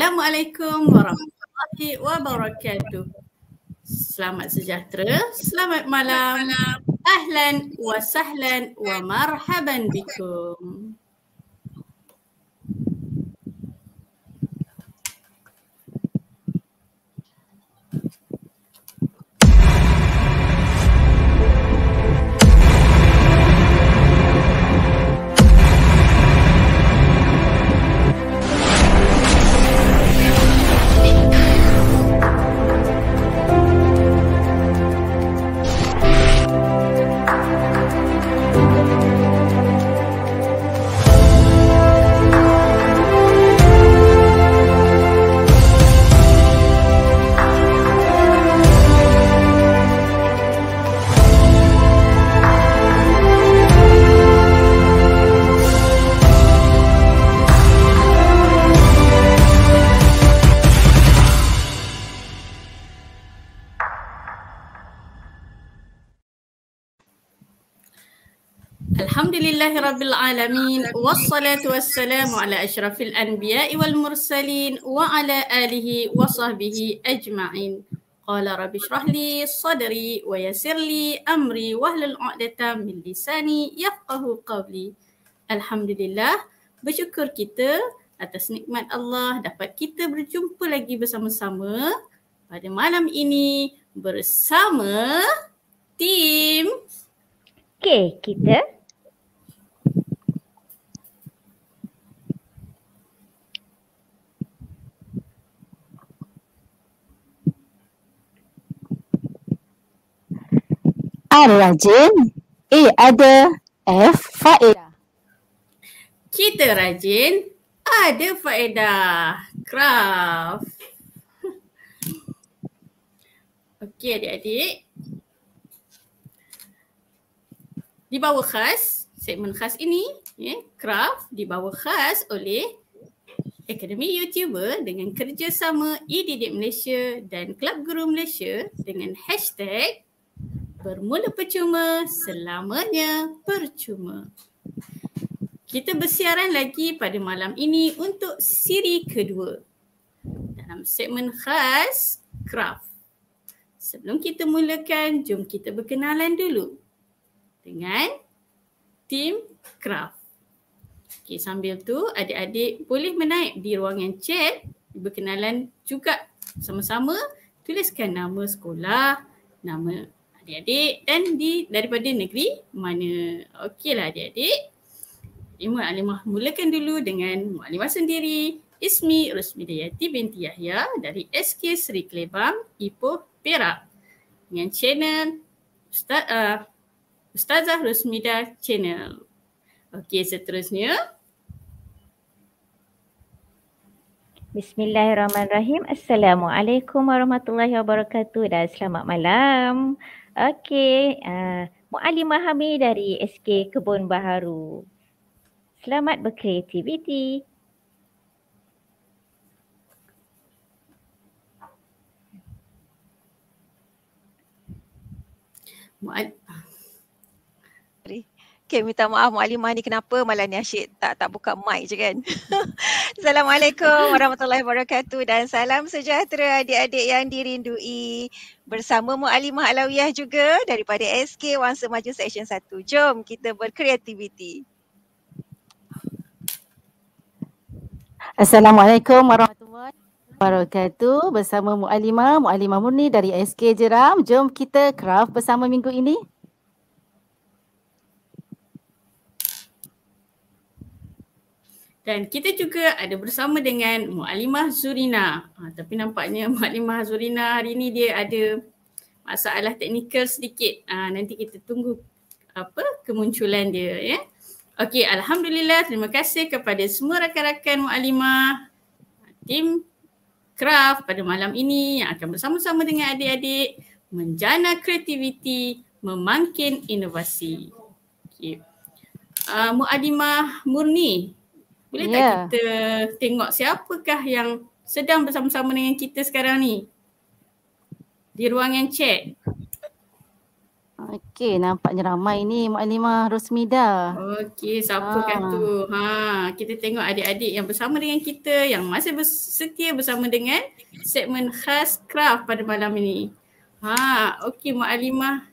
Assalamualaikum warahmatullahi wabarakatuh. Selamat sejahtera, selamat malam. Ahlan wa sahlan wa marhaban bikum. Alamin. Wassalatu wassalamu ala ashrafil anbiya'i wal mursalin Wa ala alihi wa sahbihi ajma'in. Qala rabbi shrahli sadri wa yasirli amri Wahlul u'data min lisani yafqahu qawli. Alhamdulillah bersyukur kita atas nikmat Allah dapat kita berjumpa lagi bersama-sama pada malam ini bersama tim Okay, kita R rajin, A ada, F faedah. Kita rajin, ada faedah. Craft. Okey adik-adik. Dibawa khas, segmen khas ini, ya, craft dibawa khas oleh Akademi YouTuber dengan kerjasama EDD Malaysia dan Kelab Guru Malaysia dengan hashtag bermula percuma, selamanya percuma. Kita bersiaran lagi pada malam ini untuk siri kedua dalam segmen khas craft. Sebelum kita mulakan, jom kita berkenalan dulu dengan tim craft. Okay, sambil tu adik-adik boleh menaik di ruangan chat berkenalan juga sama-sama tuliskan nama sekolah, nama adik-adik dan di daripada negeri mana. Okeylah adik-adik. Ibu Alimah mulakan dulu dengan Mu'alimah sendiri. Ismi Rusmidayati binti Yahya dari SK Seri Kelebang, Ipoh, Perak. Dengan channel Ustaz, uh, Ustazah Rusmida Channel. Okey, seterusnya. Bismillahirrahmanirrahim. Assalamualaikum warahmatullahi wabarakatuh dan selamat malam. Okey, uh, Mu'alimah Hamid dari SK Kebun Baharu. Selamat berkreativiti. Mu'al- Okay, minta maaf Mu'alimah ni kenapa malam ni asyik tak tak buka mic je kan. Assalamualaikum warahmatullahi wabarakatuh dan salam sejahtera adik-adik yang dirindui. Bersama Mu'alimah Alawiyah juga daripada SK Wangsa Maju Section 1. Jom kita berkreativiti. Assalamualaikum warahmatullahi wabarakatuh. Bersama Mu'alimah, Mu'alimah Murni dari SK Jeram. Jom kita craft bersama minggu ini. Dan kita juga ada bersama dengan Mu'alimah Zurina. Ha, tapi nampaknya Mu'alimah Zurina hari ini dia ada masalah teknikal sedikit. Ha, nanti kita tunggu apa kemunculan dia ya. Okey, alhamdulillah terima kasih kepada semua rakan-rakan Mu'alimah tim craft pada malam ini yang akan bersama-sama dengan adik-adik menjana kreativiti, memangkin inovasi. Okey. Uh, Mu'alimah Murni, boleh yeah. tak ya. kita tengok siapakah yang sedang bersama-sama dengan kita sekarang ni? Di ruangan chat. Okey, nampaknya ramai ni Mukadimah Rosmida. Okey, siapa Ah. kata? Ha, kita tengok adik-adik yang bersama dengan kita yang masih setia bersama dengan segmen khas craft pada malam ini. Ha, okey Mualimah.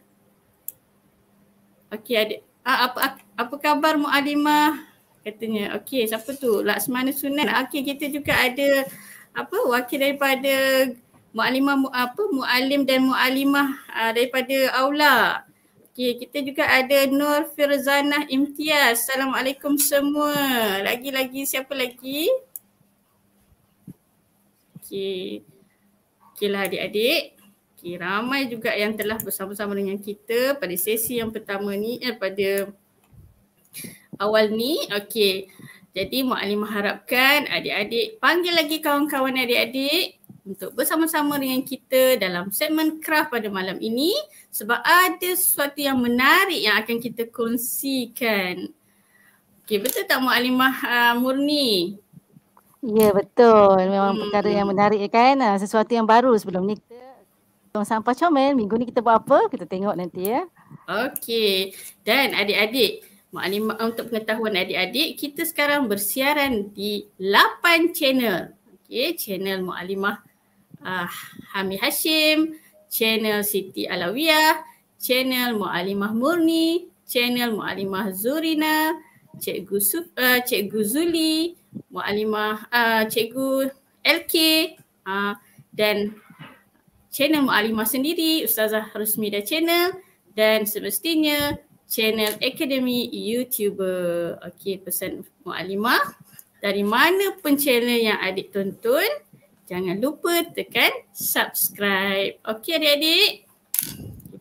Okey adik. Ah, apa apa khabar Mualimah? Katanya. Okey, siapa tu? Laksmana Sunan. Okey, kita juga ada apa wakil daripada Mualimah mu, apa Mualim dan Mualimah uh, daripada aula. Okey, kita juga ada Nur Firzanah Imtiaz. Assalamualaikum semua. Lagi-lagi siapa lagi? Okey. Okeylah adik-adik. Okey, ramai juga yang telah bersama-sama dengan kita pada sesi yang pertama ni eh pada awal ni. Okey. Jadi Mualimah harapkan adik-adik panggil lagi kawan-kawan adik-adik untuk bersama-sama dengan kita dalam segmen craft pada malam ini sebab ada sesuatu yang menarik yang akan kita kongsikan. Okey, betul tak Mualimah uh, Murni? Ya betul. Memang Hmm. perkara yang menarik kan. Ah, Sesuatu yang baru sebelum ni kita Tong sampah comel. Minggu ni kita buat apa? Kita tengok nanti ya. Okey. Dan adik-adik, Mualimah untuk pengetahuan adik-adik, kita sekarang bersiaran di 8 channel. Okey, channel Mualimah uh, Hamid Hashim, channel Siti Alawiyah, channel Mualimah Murni, channel Mualimah Zurina, Cikgu Suf, uh, Cikgu Zuli, Mualimah uh, Cikgu LK uh, dan channel Mualimah sendiri, Ustazah Rusmida channel dan semestinya channel Akademi YouTuber. Okey, pesan Mualimah dari mana pun channel yang adik tonton, jangan lupa tekan subscribe. Okey adik-adik?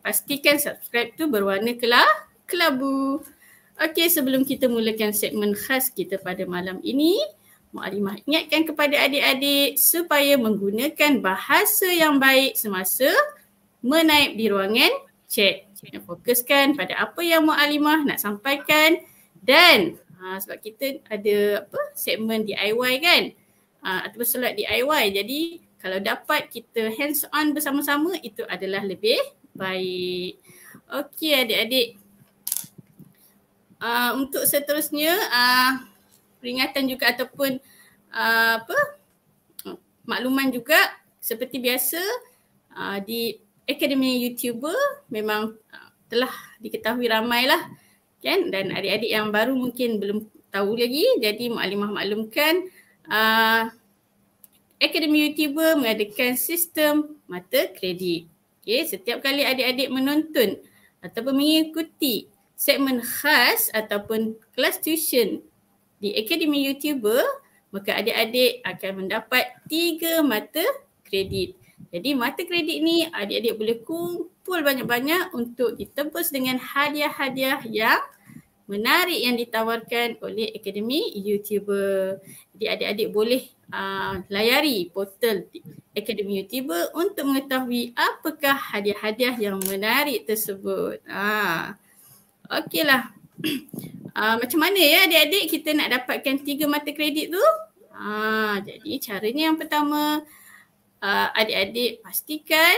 Pastikan subscribe tu berwarna kelah kelabu. Okey, sebelum kita mulakan segmen khas kita pada malam ini, Mualimah ingatkan kepada adik-adik supaya menggunakan bahasa yang baik semasa menaip di ruangan chat. Dan fokuskan pada apa yang Mualimah nak sampaikan dan ha, sebab kita ada apa segmen DIY kan ha, ataupun solat DIY. Jadi kalau dapat kita hands on bersama-sama itu adalah lebih baik. Okey adik-adik. Uh, untuk seterusnya uh, peringatan juga ataupun uh, apa makluman juga seperti biasa uh, di Akademi YouTuber memang uh, telah diketahui ramai lah kan dan adik-adik yang baru mungkin belum tahu lagi jadi Mualimah maklumkan uh, Akademi YouTuber mengadakan sistem mata kredit. Okay, setiap kali adik-adik menonton ataupun mengikuti segmen khas ataupun kelas tuition di Akademi YouTuber, maka adik-adik akan mendapat tiga mata kredit. Jadi mata kredit ni adik-adik boleh kumpul banyak-banyak untuk ditebus dengan hadiah-hadiah yang menarik yang ditawarkan oleh Akademi YouTuber. Jadi adik-adik boleh uh, layari portal Akademi YouTuber untuk mengetahui apakah hadiah-hadiah yang menarik tersebut. Ah. Okeylah. Uh, macam mana ya adik-adik kita nak dapatkan tiga mata kredit tu? Uh, jadi caranya yang pertama uh, adik-adik pastikan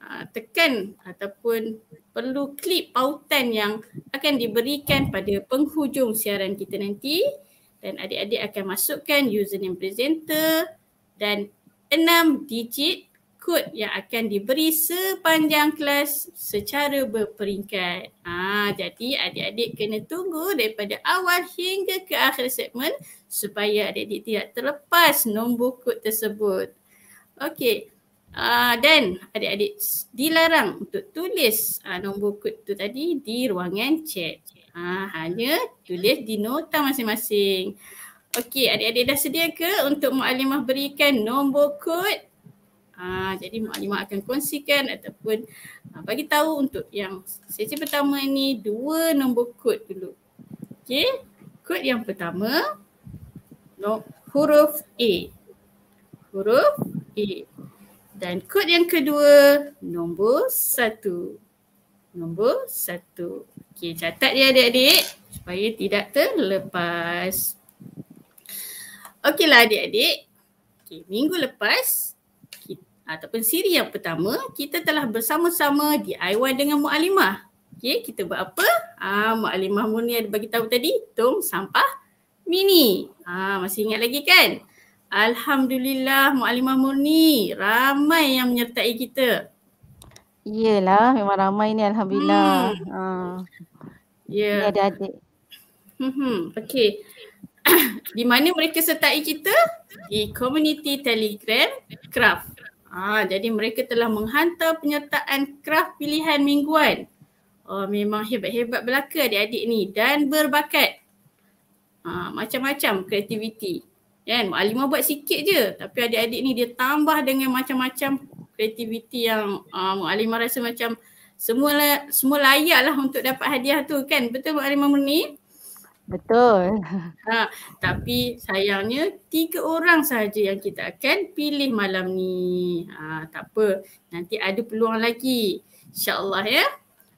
uh, tekan ataupun perlu klik pautan yang akan diberikan pada penghujung siaran kita nanti dan adik-adik akan masukkan username presenter dan enam digit kod yang akan diberi sepanjang kelas secara berperingkat. Ha, jadi adik-adik kena tunggu daripada awal hingga ke akhir segmen supaya adik-adik tidak terlepas nombor kod tersebut. Okey. Uh, dan adik-adik dilarang untuk tulis uh, nombor kod tu tadi di ruangan chat. Uh, hanya tulis di nota masing-masing. Okey, adik-adik dah sedia ke untuk Mualimah berikan nombor kod Ha, jadi Mualimah akan kongsikan ataupun ha, bagi tahu untuk yang sesi pertama ni dua nombor kod dulu. Okey. Kod yang pertama no, huruf A. Huruf A. Dan kod yang kedua nombor satu. Nombor satu. Okey, catat ya adik-adik supaya tidak terlepas. Okeylah adik-adik. Okey, minggu lepas ataupun siri yang pertama kita telah bersama-sama DIY dengan Mualimah. Okey, kita buat apa? Ah, Mualimah Murni ada bagi tahu tadi, tong sampah mini. Ah, masih ingat lagi kan? Alhamdulillah Mualimah Murni ramai yang menyertai kita. Iyalah, memang ramai ni alhamdulillah. Hmm. Ah. Ya. Ni ada adik. Hmm, okey. Di mana mereka sertai kita? Di community Telegram Craft. Ah, jadi mereka telah menghantar penyertaan craft pilihan mingguan. Oh, memang hebat-hebat belaka adik-adik ni dan berbakat. Ah, macam-macam kreativiti. Kan, Alimah buat sikit je tapi adik-adik ni dia tambah dengan macam-macam kreativiti yang uh, Alimah rasa macam semua la- semua layak lah untuk dapat hadiah tu kan. Betul Mak Alimah Murni? Betul. Ha, tapi sayangnya tiga orang sahaja yang kita akan pilih malam ni. Ha, tak apa, nanti ada peluang lagi. InsyaAllah ya.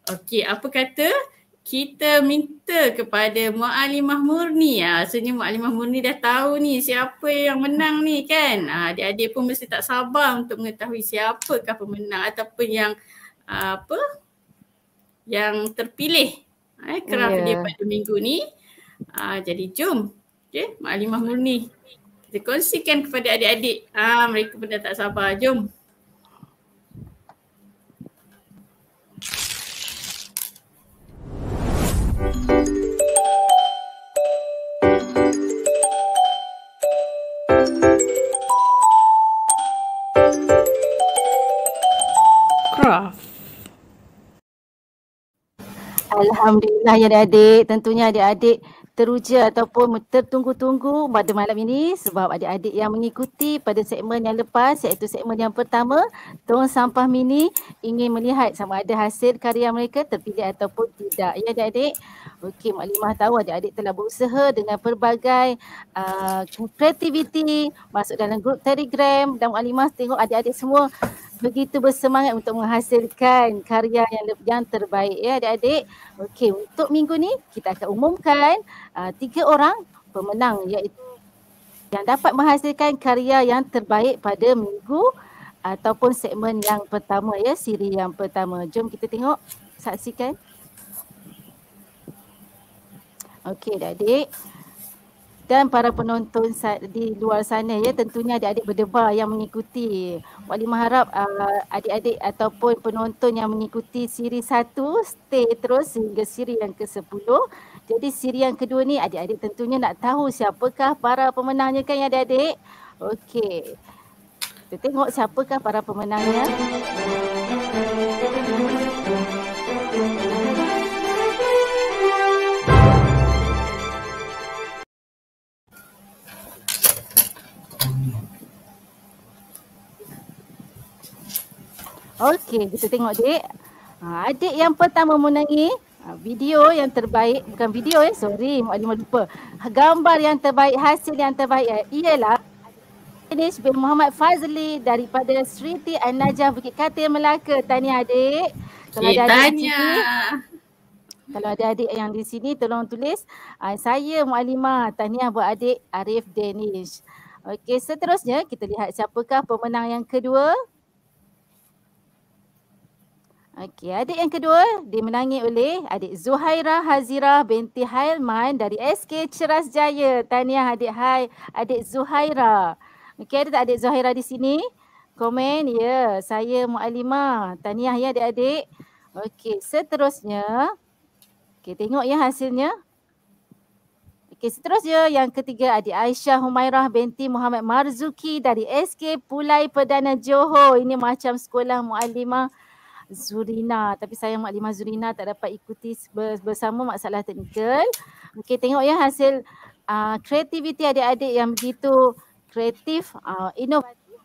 Okey, apa kata kita minta kepada Mu'alimah Murni. Ha, rasanya Mu'alimah Murni dah tahu ni siapa yang menang ni kan. Ha, adik-adik pun mesti tak sabar untuk mengetahui siapakah pemenang ataupun yang uh, apa yang terpilih eh, keraf Ya. dia pada minggu ni. Ha, jadi jom okay, Mu'alimah Murni kita kongsikan kepada adik-adik. Ah mereka pun dah tak sabar. Jom. Craft. Alhamdulillah ya adik-adik. Tentunya adik-adik teruja ataupun tertunggu-tunggu pada malam ini sebab adik-adik yang mengikuti pada segmen yang lepas iaitu segmen yang pertama Tong Sampah Mini ingin melihat sama ada hasil karya mereka terpilih ataupun tidak. Ya adik-adik. Okey Mak Limah tahu adik-adik telah berusaha dengan pelbagai uh, kreativiti masuk dalam grup Telegram dan Mak Limah tengok adik-adik semua begitu bersemangat untuk menghasilkan karya yang yang terbaik ya adik-adik. Okey, untuk minggu ni kita akan umumkan uh, tiga orang pemenang iaitu yang dapat menghasilkan karya yang terbaik pada minggu ataupun segmen yang pertama ya, siri yang pertama. Jom kita tengok, saksikan. Okey, adik-adik dan para penonton di luar sana ya tentunya adik-adik berdebar yang mengikuti. Wak Limah harap uh, adik-adik ataupun penonton yang mengikuti siri satu stay terus hingga siri yang ke-10. Jadi siri yang kedua ni adik-adik tentunya nak tahu siapakah para pemenangnya kan ya adik-adik? Okey. Kita tengok siapakah para pemenangnya. Okey, kita tengok adik. Ha, adik yang pertama menangi ha, video yang terbaik, bukan video ya, sorry Mak lupa. Ha, Gambar yang terbaik, hasil yang terbaik eh, ialah Finish bin Muhammad Fazli daripada Sriti An-Najah Bukit Katil Melaka. Tahniah adik. Kalau Okay, ada adik tanya. kalau ada adik yang di sini tolong tulis uh, saya Mualimah. Tahniah buat adik Arif Danish. Okey, seterusnya kita lihat siapakah pemenang yang kedua. Okey, adik yang kedua dimenangi oleh adik Zuhaira Hazira binti Hailman dari SK Ceras Jaya. Tahniah adik Hai, adik Zuhaira. Okey, ada tak adik Zuhaira di sini? Komen, ya. Saya Mualimah. Tahniah ya adik-adik. Okey, seterusnya. Okey, tengok ya hasilnya. Okey, seterusnya yang ketiga adik Aisyah Humairah binti Muhammad Marzuki dari SK Pulai Perdana Johor. Ini macam sekolah Mualimah Zurina. Tapi sayang Maklimah Zurina tak dapat ikuti ber- bersama masalah teknikal. Okey, tengok ya hasil uh, kreativiti adik-adik yang begitu kreatif, uh, inovatif.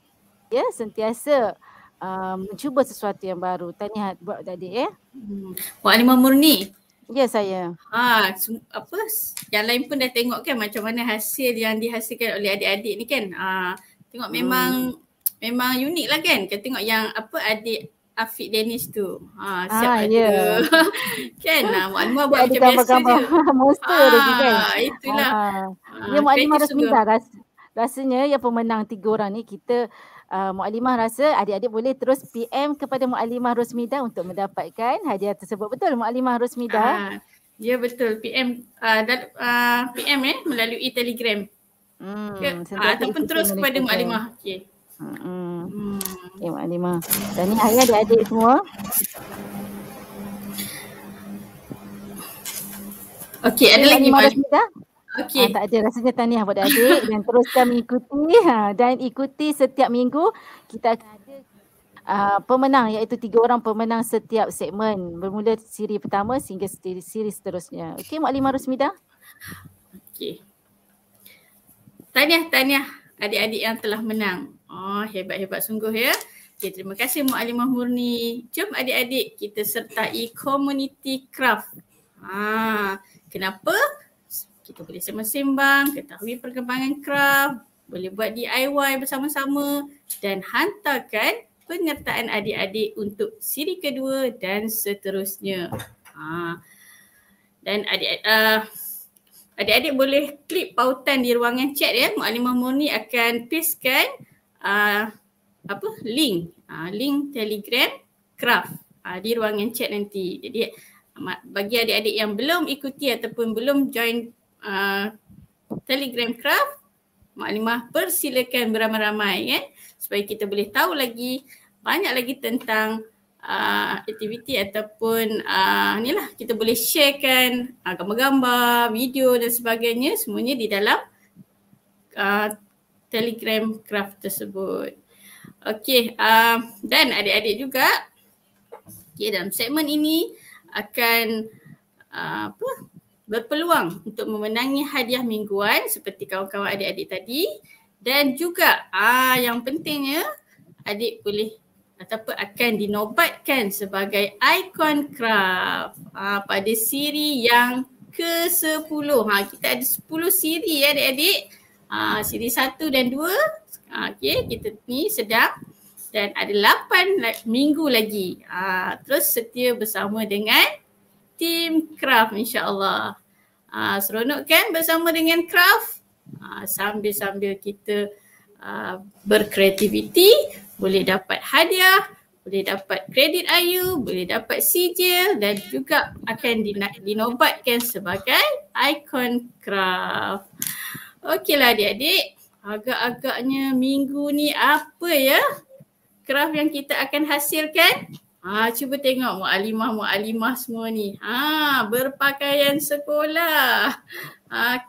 Ya, sentiasa uh, mencuba sesuatu yang baru. Tahniah buat adik ya. Hmm. Wak Alimah Murni. Ya saya. Ha, apa yang lain pun dah tengok kan macam mana hasil yang dihasilkan oleh adik-adik ni kan. Ha, tengok memang memang unik lah kan. Kita tengok yang apa adik Afiq Danish tu. Ha, siap Ah, ada. ya. kan? Ha, Mak buat macam biasa je. monster lagi kan. Ha, itulah. Ah, Ha, Ya Mak Alimah kreatif Rasmita juga. ras, rasanya yang pemenang tiga orang ni kita uh, Mualimah rasa adik-adik boleh terus PM kepada Mualimah Rosmida untuk mendapatkan hadiah tersebut. Betul Mualimah Rosmida? Ah, ya betul PM uh, dan, uh, PM eh melalui Telegram. Hmm, Ke, uh, ataupun terus kepada Mualimah. Okey. Hmm. Hmm. Okay, Mualimah. Dan ni ayah adik-adik semua. Okey, ada Okay, lagi Mualimah. Rosmida? Okey. Ha, tak ada rasanya tahniah buat adik dan teruskan mengikuti ha, dan ikuti setiap minggu kita akan ada uh, pemenang iaitu tiga orang pemenang setiap segmen bermula siri pertama sehingga siri, siri seterusnya. Okey Mak Rosmida? Okey. Tahniah, tahniah adik-adik yang telah menang. Oh, hebat-hebat sungguh ya. Okay, terima kasih Mu'alimah Murni. Jom adik-adik kita sertai community craft. Ha, kenapa? Kita boleh sembang-sembang, ketahui perkembangan craft, boleh buat DIY bersama-sama dan hantarkan penyertaan adik-adik untuk siri kedua dan seterusnya. Ha. Dan adik uh, adik-adik boleh klik pautan di ruangan chat ya. Mukadimah Murni akan pastekan uh, apa? Link. Uh, link Telegram craft. Uh, di ruangan chat nanti. Jadi bagi adik-adik yang belum ikuti ataupun belum join uh, Telegram craft, Maklimah persilakan beramai-ramai kan? Supaya kita boleh tahu lagi banyak lagi tentang uh, aktiviti ataupun uh, ni lah kita boleh sharekan uh, gambar-gambar, video dan sebagainya semuanya di dalam uh, Telegram craft tersebut. Okey, uh, dan adik-adik juga okay, dalam segmen ini akan uh, apa berpeluang untuk memenangi hadiah mingguan seperti kawan-kawan adik-adik tadi dan juga ah yang pentingnya adik boleh ataupun akan dinobatkan sebagai ikon craft ah, pada siri yang ke-10. Ha kita ada 10 siri ya adik-adik. Ah siri 1 dan 2. Ah okey kita ni sedang dan ada 8 minggu lagi. Ah terus setia bersama dengan tim craft insya-Allah. Ah seronok kan bersama dengan craft? Ah sambil-sambil kita ah, berkreativiti boleh dapat hadiah, boleh dapat kredit ayu, boleh dapat sijil dan juga akan dinobatkan sebagai ikon craft. Okeylah adik-adik, agak-agaknya minggu ni apa ya craft yang kita akan hasilkan? Ha, cuba tengok mu'alimah mu'alimah semua ni. Ha, berpakaian sekolah. Ha,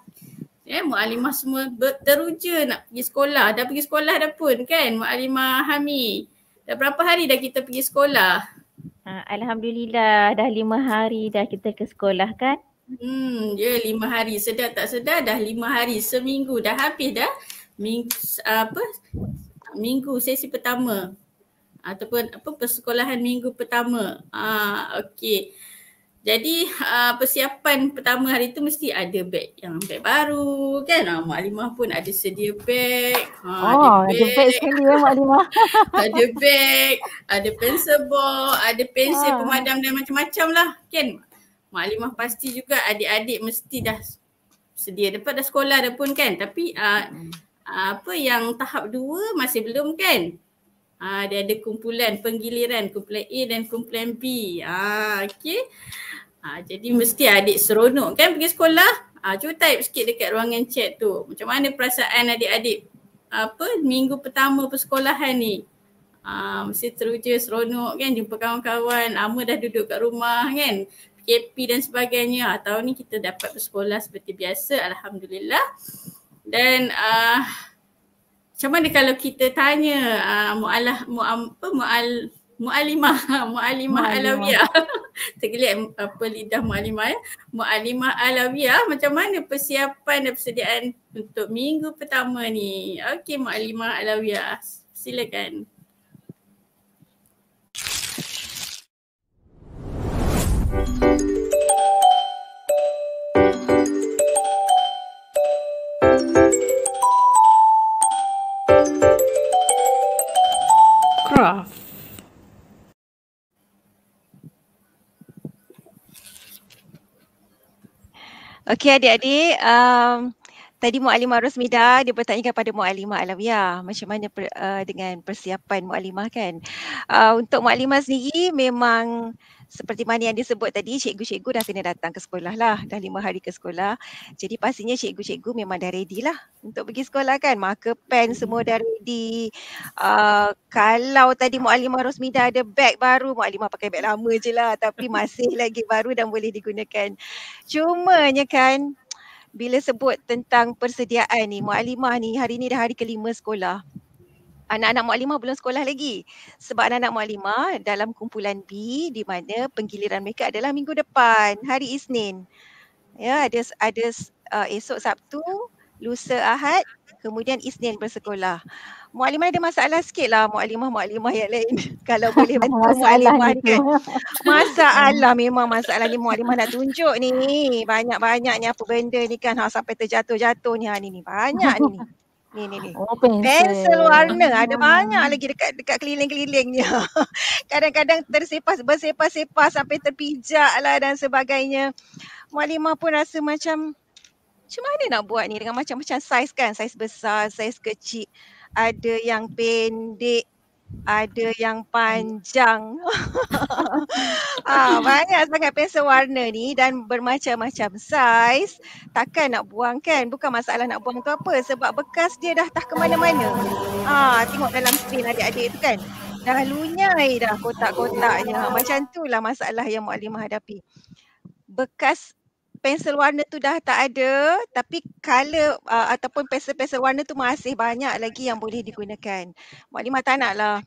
eh, mu'alimah semua ber, teruja nak pergi sekolah. Dah pergi sekolah dah pun kan mu'alimah Hami. Dah berapa hari dah kita pergi sekolah? Ha, Alhamdulillah dah lima hari dah kita ke sekolah kan? Hmm, ya lima hari. Sedar tak sedar dah lima hari. Seminggu dah habis dah. Minggu, apa? Minggu sesi pertama ataupun apa persekolahan minggu pertama. Ah okey. Jadi uh, persiapan pertama hari tu mesti ada beg yang beg baru kan. Ah Mak Limah pun ada sedia beg. Ha, oh, ada beg, sekali ya Mak Limah. ada beg, ada pensel box, ada pensel ha. pemadam dan macam-macam lah kan. Mak Limah pasti juga adik-adik mesti dah sedia dapat dah sekolah dah pun kan. Tapi uh, hmm. apa yang tahap dua masih belum kan. Ah, dia ada kumpulan penggiliran, kumpulan A dan kumpulan B. Ah, okey. Ah, jadi mesti adik seronok kan pergi sekolah. Ah, cuba type sikit dekat ruangan chat tu. Macam mana perasaan adik-adik apa minggu pertama persekolahan ni? Ah, mesti teruja seronok kan jumpa kawan-kawan. Lama dah duduk kat rumah kan. PKP dan sebagainya. Ah, tahun ni kita dapat bersekolah seperti biasa. Alhamdulillah. Dan ah, macam mana kalau kita tanya uh, mu'alah mu'am, apa mu'al mu'alimah mu'alimah alawiyah tergelik apa lidah mu'alimah ya mu'alimah alawiyah macam mana persiapan dan persediaan untuk minggu pertama ni okey mu'alimah alawiyah silakan craft. Okey adik-adik, um, tadi Mualimah Rosmida dia bertanya kepada Mualimah Alawiyah macam mana per, uh, dengan persiapan Mualimah kan. Uh, untuk Mualimah sendiri memang seperti mana yang disebut tadi cikgu-cikgu dah kena datang ke sekolah lah. Dah lima hari ke sekolah. Jadi pastinya cikgu-cikgu memang dah ready lah untuk pergi sekolah kan? Marker pen semua dah ready. Uh, kalau tadi Mu'alimah Rosmida ada beg baru Mu'alimah pakai beg lama je lah. Tapi masih lagi baru dan boleh digunakan. Cumanya kan bila sebut tentang persediaan ni Mu'alimah ni hari ni dah hari kelima sekolah anak-anak muaklimah belum sekolah lagi. Sebab anak-anak muaklimah dalam kumpulan B di mana penggiliran mereka adalah minggu depan, hari Isnin. Ya, ada ada uh, esok Sabtu, lusa Ahad, kemudian Isnin bersekolah. Muaklimah ada masalah sikit lah muaklimah-muaklimah yang lain. Kalau boleh bantu muaklimah kan. Masalah memang masalah ni muaklimah nak tunjuk ni. Banyak-banyaknya apa benda ni kan ha, sampai terjatuh-jatuh ni. Ha, ni, ni. Banyak ni. Ni ni ni. Oh, pensel. pensel warna ada banyak lagi dekat dekat keliling-kelilingnya. Kadang-kadang tersepas bersepas-sepas sampai terpijak lah dan sebagainya. Mualimah pun rasa macam macam mana nak buat ni dengan macam-macam saiz kan. Saiz besar, saiz kecil. Ada yang pendek, ada yang panjang. ah, banyak sangat pensel warna ni dan bermacam-macam saiz. Takkan nak buang kan? Bukan masalah nak buang tu apa sebab bekas dia dah tak ke mana-mana. Ah, tengok dalam skrin adik-adik tu kan. Dah lunyai dah kotak-kotaknya. Macam tu lah masalah yang Mu'alimah hadapi. Bekas pensel warna tu dah tak ada tapi color uh, ataupun pensel-pensel warna tu masih banyak lagi yang boleh digunakan. Muklimah tak naklah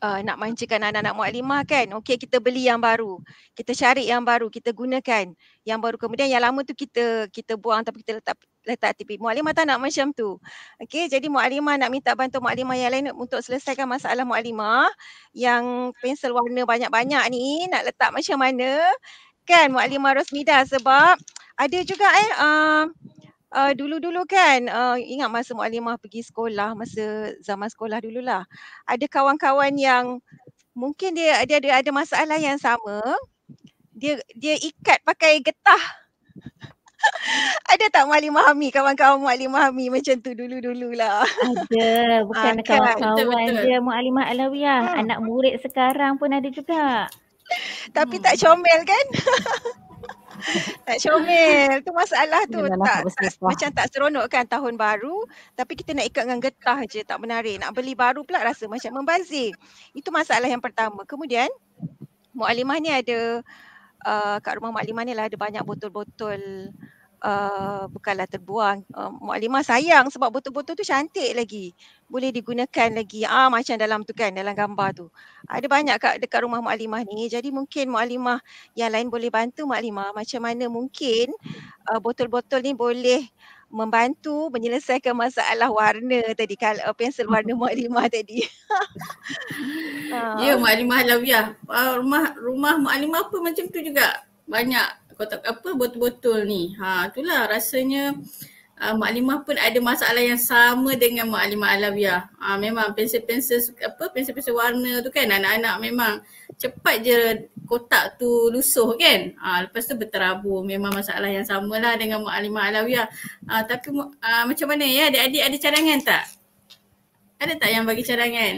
uh, nak manjakan anak-anak muklimah kan. Okey kita beli yang baru. Kita cari yang baru, kita gunakan yang baru. Kemudian yang lama tu kita kita buang tapi kita letak letak TV. Muklimah tak nak macam tu. Okey jadi muklimah nak minta bantu muklimah yang lain untuk selesaikan masalah muklimah yang pensel warna banyak-banyak ni nak letak macam mana kan Muklimah Rosmida sebab ada juga eh uh, uh, dulu-dulu kan uh, ingat masa Muklimah pergi sekolah masa zaman sekolah dululah. Ada kawan-kawan yang mungkin dia dia ada ada masalah yang sama dia dia ikat pakai getah. Ada tak Muklimah Hami kawan-kawan Muklimah Hami macam tu dulu-dululah? Ada bukan uh, kawan-kawan kan? dia Muklimah Alawiyah hmm. anak murid sekarang pun ada juga tapi hmm. tak comel kan? tak comel. Tu masalah tu. Tak, tak, macam tak seronok kan tahun baru. Tapi kita nak ikat dengan getah je. Tak menarik. Nak beli baru pula rasa macam membazir. Itu masalah yang pertama. Kemudian Mu'alimah ni ada uh, kat rumah Mu'alimah ni lah ada banyak botol-botol uh, bukanlah terbuang. Uh, Mu'alimah sayang sebab botol-botol tu cantik lagi. Boleh digunakan lagi. Ah macam dalam tu kan, dalam gambar tu. Ada banyak kat dekat rumah Mu'alimah ni. Jadi mungkin Mu'alimah yang lain boleh bantu Mu'alimah macam mana mungkin uh, botol-botol ni boleh membantu menyelesaikan masalah warna tadi kalau uh, pensel warna Mu'alimah tadi. Ya Mu'alimah Lawiyah. Uh, rumah rumah Mu'alimah pun macam tu juga. Banyak kotak apa botol-botol ni. Ha itulah rasanya uh, Maklimah pun ada masalah yang sama dengan Maklimah Alawiyah. Ha, memang pensel-pensel apa pensel-pensel warna tu kan anak-anak memang cepat je kotak tu lusuh kan. Ha, lepas tu berterabur memang masalah yang sama lah dengan Maklimah Alawiyah. Ha, tapi uh, macam mana ya adik-adik ada cadangan tak? Ada tak yang bagi cadangan?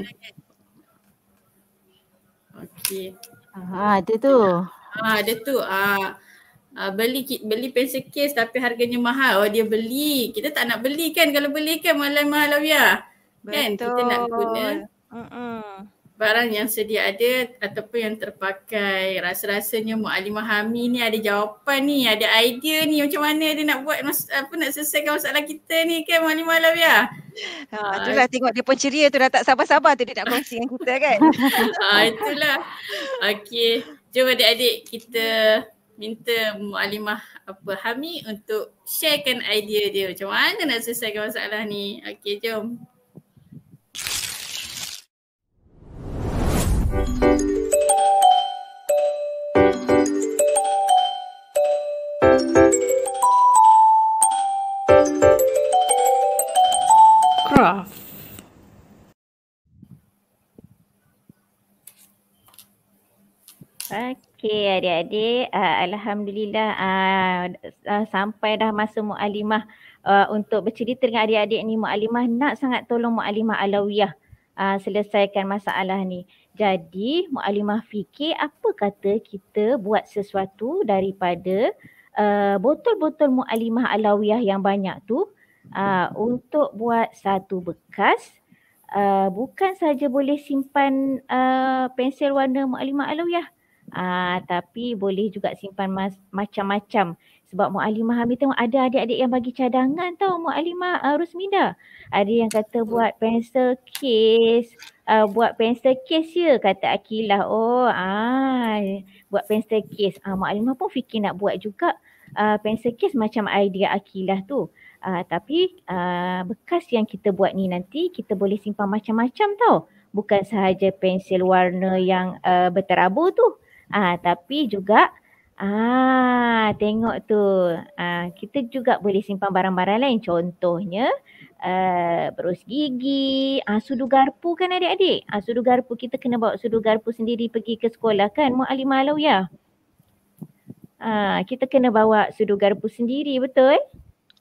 Okey. Ah, ada tu. Ah, ada tu. Ah, uh, beli beli pensel case tapi harganya mahal. Oh dia beli. Kita tak nak beli kan kalau beli kan malah mahal ya. Kan kita nak guna uh-uh. barang yang sedia ada ataupun yang terpakai. Rasa-rasanya Mu'alimah Hami ni ada jawapan ni, ada idea ni macam mana dia nak buat mas- apa nak selesaikan masalah kita ni kan Mu'alimah Alawiyah. Ha, itulah tengok dia pun ceria tu dah tak sabar-sabar tu dia nak kongsi dengan kita kan. ha, itulah. Okey. Jom adik-adik kita minta Mualimah apa Hami untuk sharekan idea dia macam mana nak selesaikan masalah ni. Okey, jom. Craft. Okay. Okey adik-adik, uh, Alhamdulillah uh, uh, sampai dah masa Mu'alimah uh, untuk bercerita dengan adik-adik ni. Mu'alimah nak sangat tolong Mu'alimah Alawiyah uh, selesaikan masalah ni. Jadi Mu'alimah fikir apa kata kita buat sesuatu daripada uh, botol-botol Mu'alimah Alawiyah yang banyak tu uh, untuk buat satu bekas. Uh, bukan saja boleh simpan uh, pensel warna Mu'alimah Alawiyah uh, tapi boleh juga simpan mas- macam-macam sebab Mu'alimah Hamid tengok ada adik-adik yang bagi cadangan tau Mu'alimah uh, Rusmida. Ada yang kata buat pencil case, uh, buat pencil case ya kata Akilah. Oh ah, buat pencil case. Uh, Mu'alimah pun fikir nak buat juga uh, pencil case macam idea Akilah tu. Uh, tapi uh, bekas yang kita buat ni nanti kita boleh simpan macam-macam tau. Bukan sahaja pensil warna yang uh, berterabur tu. Uh, tapi juga Ah, tengok tu. Ah, kita juga boleh simpan barang-barang lain. Contohnya, uh, berus gigi, ah, sudu garpu kan adik-adik? Ah, sudu garpu kita kena bawa sudu garpu sendiri pergi ke sekolah kan? Mu'alimah ya. Ah, kita kena bawa sudu garpu sendiri, betul?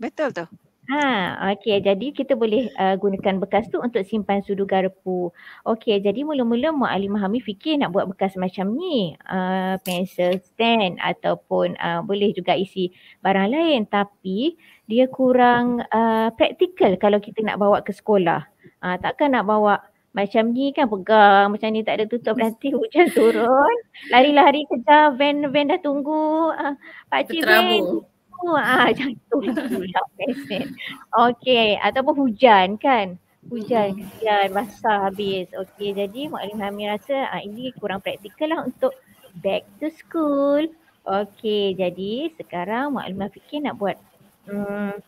Betul tu. Ha, okey. Jadi kita boleh uh, gunakan bekas tu untuk simpan sudu garpu. Okey, jadi mula-mula Mu'alimah Hamid fikir nak buat bekas macam ni. Uh, pencil stand ataupun uh, boleh juga isi barang lain. Tapi dia kurang uh, praktikal kalau kita nak bawa ke sekolah. Uh, takkan nak bawa macam ni kan pegang macam ni tak ada tutup nanti hujan turun. Lari-lari kejar van-van dah tunggu. Uh, Pakcik van ah jatuh pula pesen. Okey, ataupun hujan kan. Hujan, hujan basah habis. Okey, jadi Mu'alim Hamid rasa ah, ini kurang praktikal lah untuk back to school. Okey, jadi sekarang Mu'alim fikir nak buat hmm,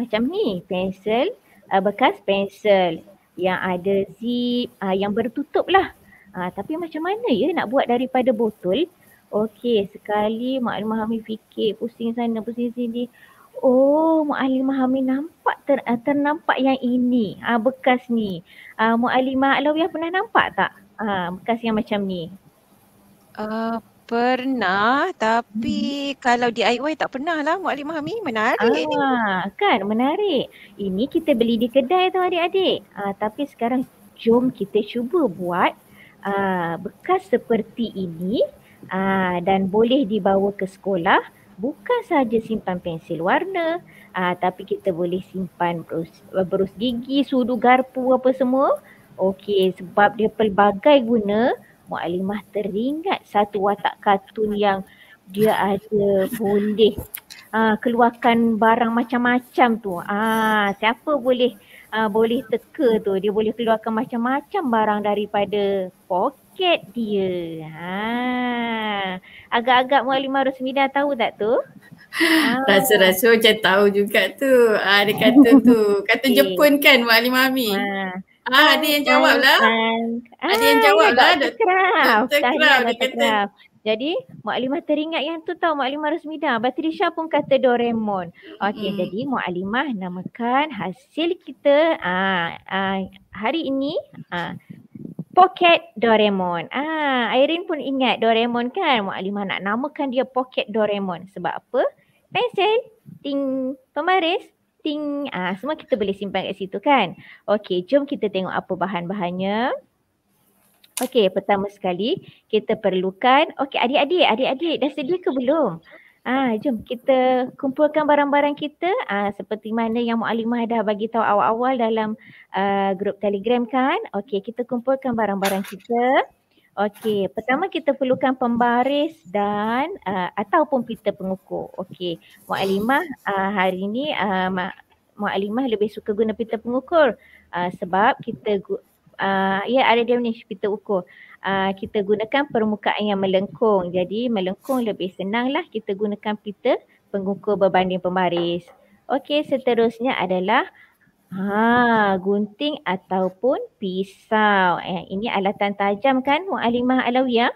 macam ni, pensel, uh, bekas pensel yang ada zip, uh, yang bertutup lah. Uh, tapi macam mana ya nak buat daripada botol Okey, sekali Mak Alimah Hamid fikir pusing sana, pusing sini. Oh, Mak Alimah Hamid nampak ter, uh, ternampak yang ini, uh, bekas ni. Uh, Mak Alimah Alawiyah pernah nampak tak uh, bekas yang macam ni? Uh, pernah tapi hmm. kalau DIY tak pernah lah Mak Alimah Hamid. Menarik ah, ni. Kan, menarik. Ini kita beli di kedai tu adik-adik. Uh, tapi sekarang jom kita cuba buat uh, bekas seperti ini Aa, ah, dan boleh dibawa ke sekolah bukan saja simpan pensil warna aa, ah, tapi kita boleh simpan berus, berus gigi, sudu garpu apa semua. Okey sebab dia pelbagai guna Mu'alimah teringat satu watak kartun yang dia ada boleh aa, keluarkan barang macam-macam tu. Aa, siapa boleh aa, boleh teka tu dia boleh keluarkan macam-macam barang daripada poket tiket dia. Ha. Agak-agak Mualimah Rosmida tahu tak tu? Ha. Rasa-rasa macam tahu juga tu. Ha, dia kata tu. Kata okay. Jepun kan Mualimah Ami. Ha. Ah, ada yang jawab lah. Ada yang jawab lah. Dr. Kraft. Dr. Dia kata. Jadi Mu'alimah teringat yang tu tahu Mu'alimah Rasmida. Batrisha pun kata Doraemon. Okey hmm. jadi Mu'alimah namakan hasil kita aa, aa, hari ini aa, Pocket Doraemon. Ah, Irene pun ingat Doraemon kan? Mak nak namakan dia Pocket Doraemon. Sebab apa? Pensel, ting, pemaris, ting. Ah, semua kita boleh simpan kat situ kan? Okey, jom kita tengok apa bahan-bahannya. Okey, pertama sekali kita perlukan, okey adik-adik, adik-adik dah sedia ke belum? Ah, jom kita kumpulkan barang-barang kita ah, seperti mana yang Mualimah dah bagi tahu awal-awal dalam uh, grup Telegram kan. Okey, kita kumpulkan barang-barang kita. Okey, pertama kita perlukan pembaris dan uh, ataupun pita pengukur. Okey, Mualimah uh, hari ini uh, Mualimah lebih suka guna pita pengukur uh, sebab kita uh, ya ada dia ni pita ukur uh, kita gunakan permukaan yang melengkung. Jadi melengkung lebih senang lah kita gunakan pita pengukur berbanding pembaris. Okey, seterusnya adalah ha, gunting ataupun pisau. Eh, ini alatan tajam kan Mu'alimah Alawiyah?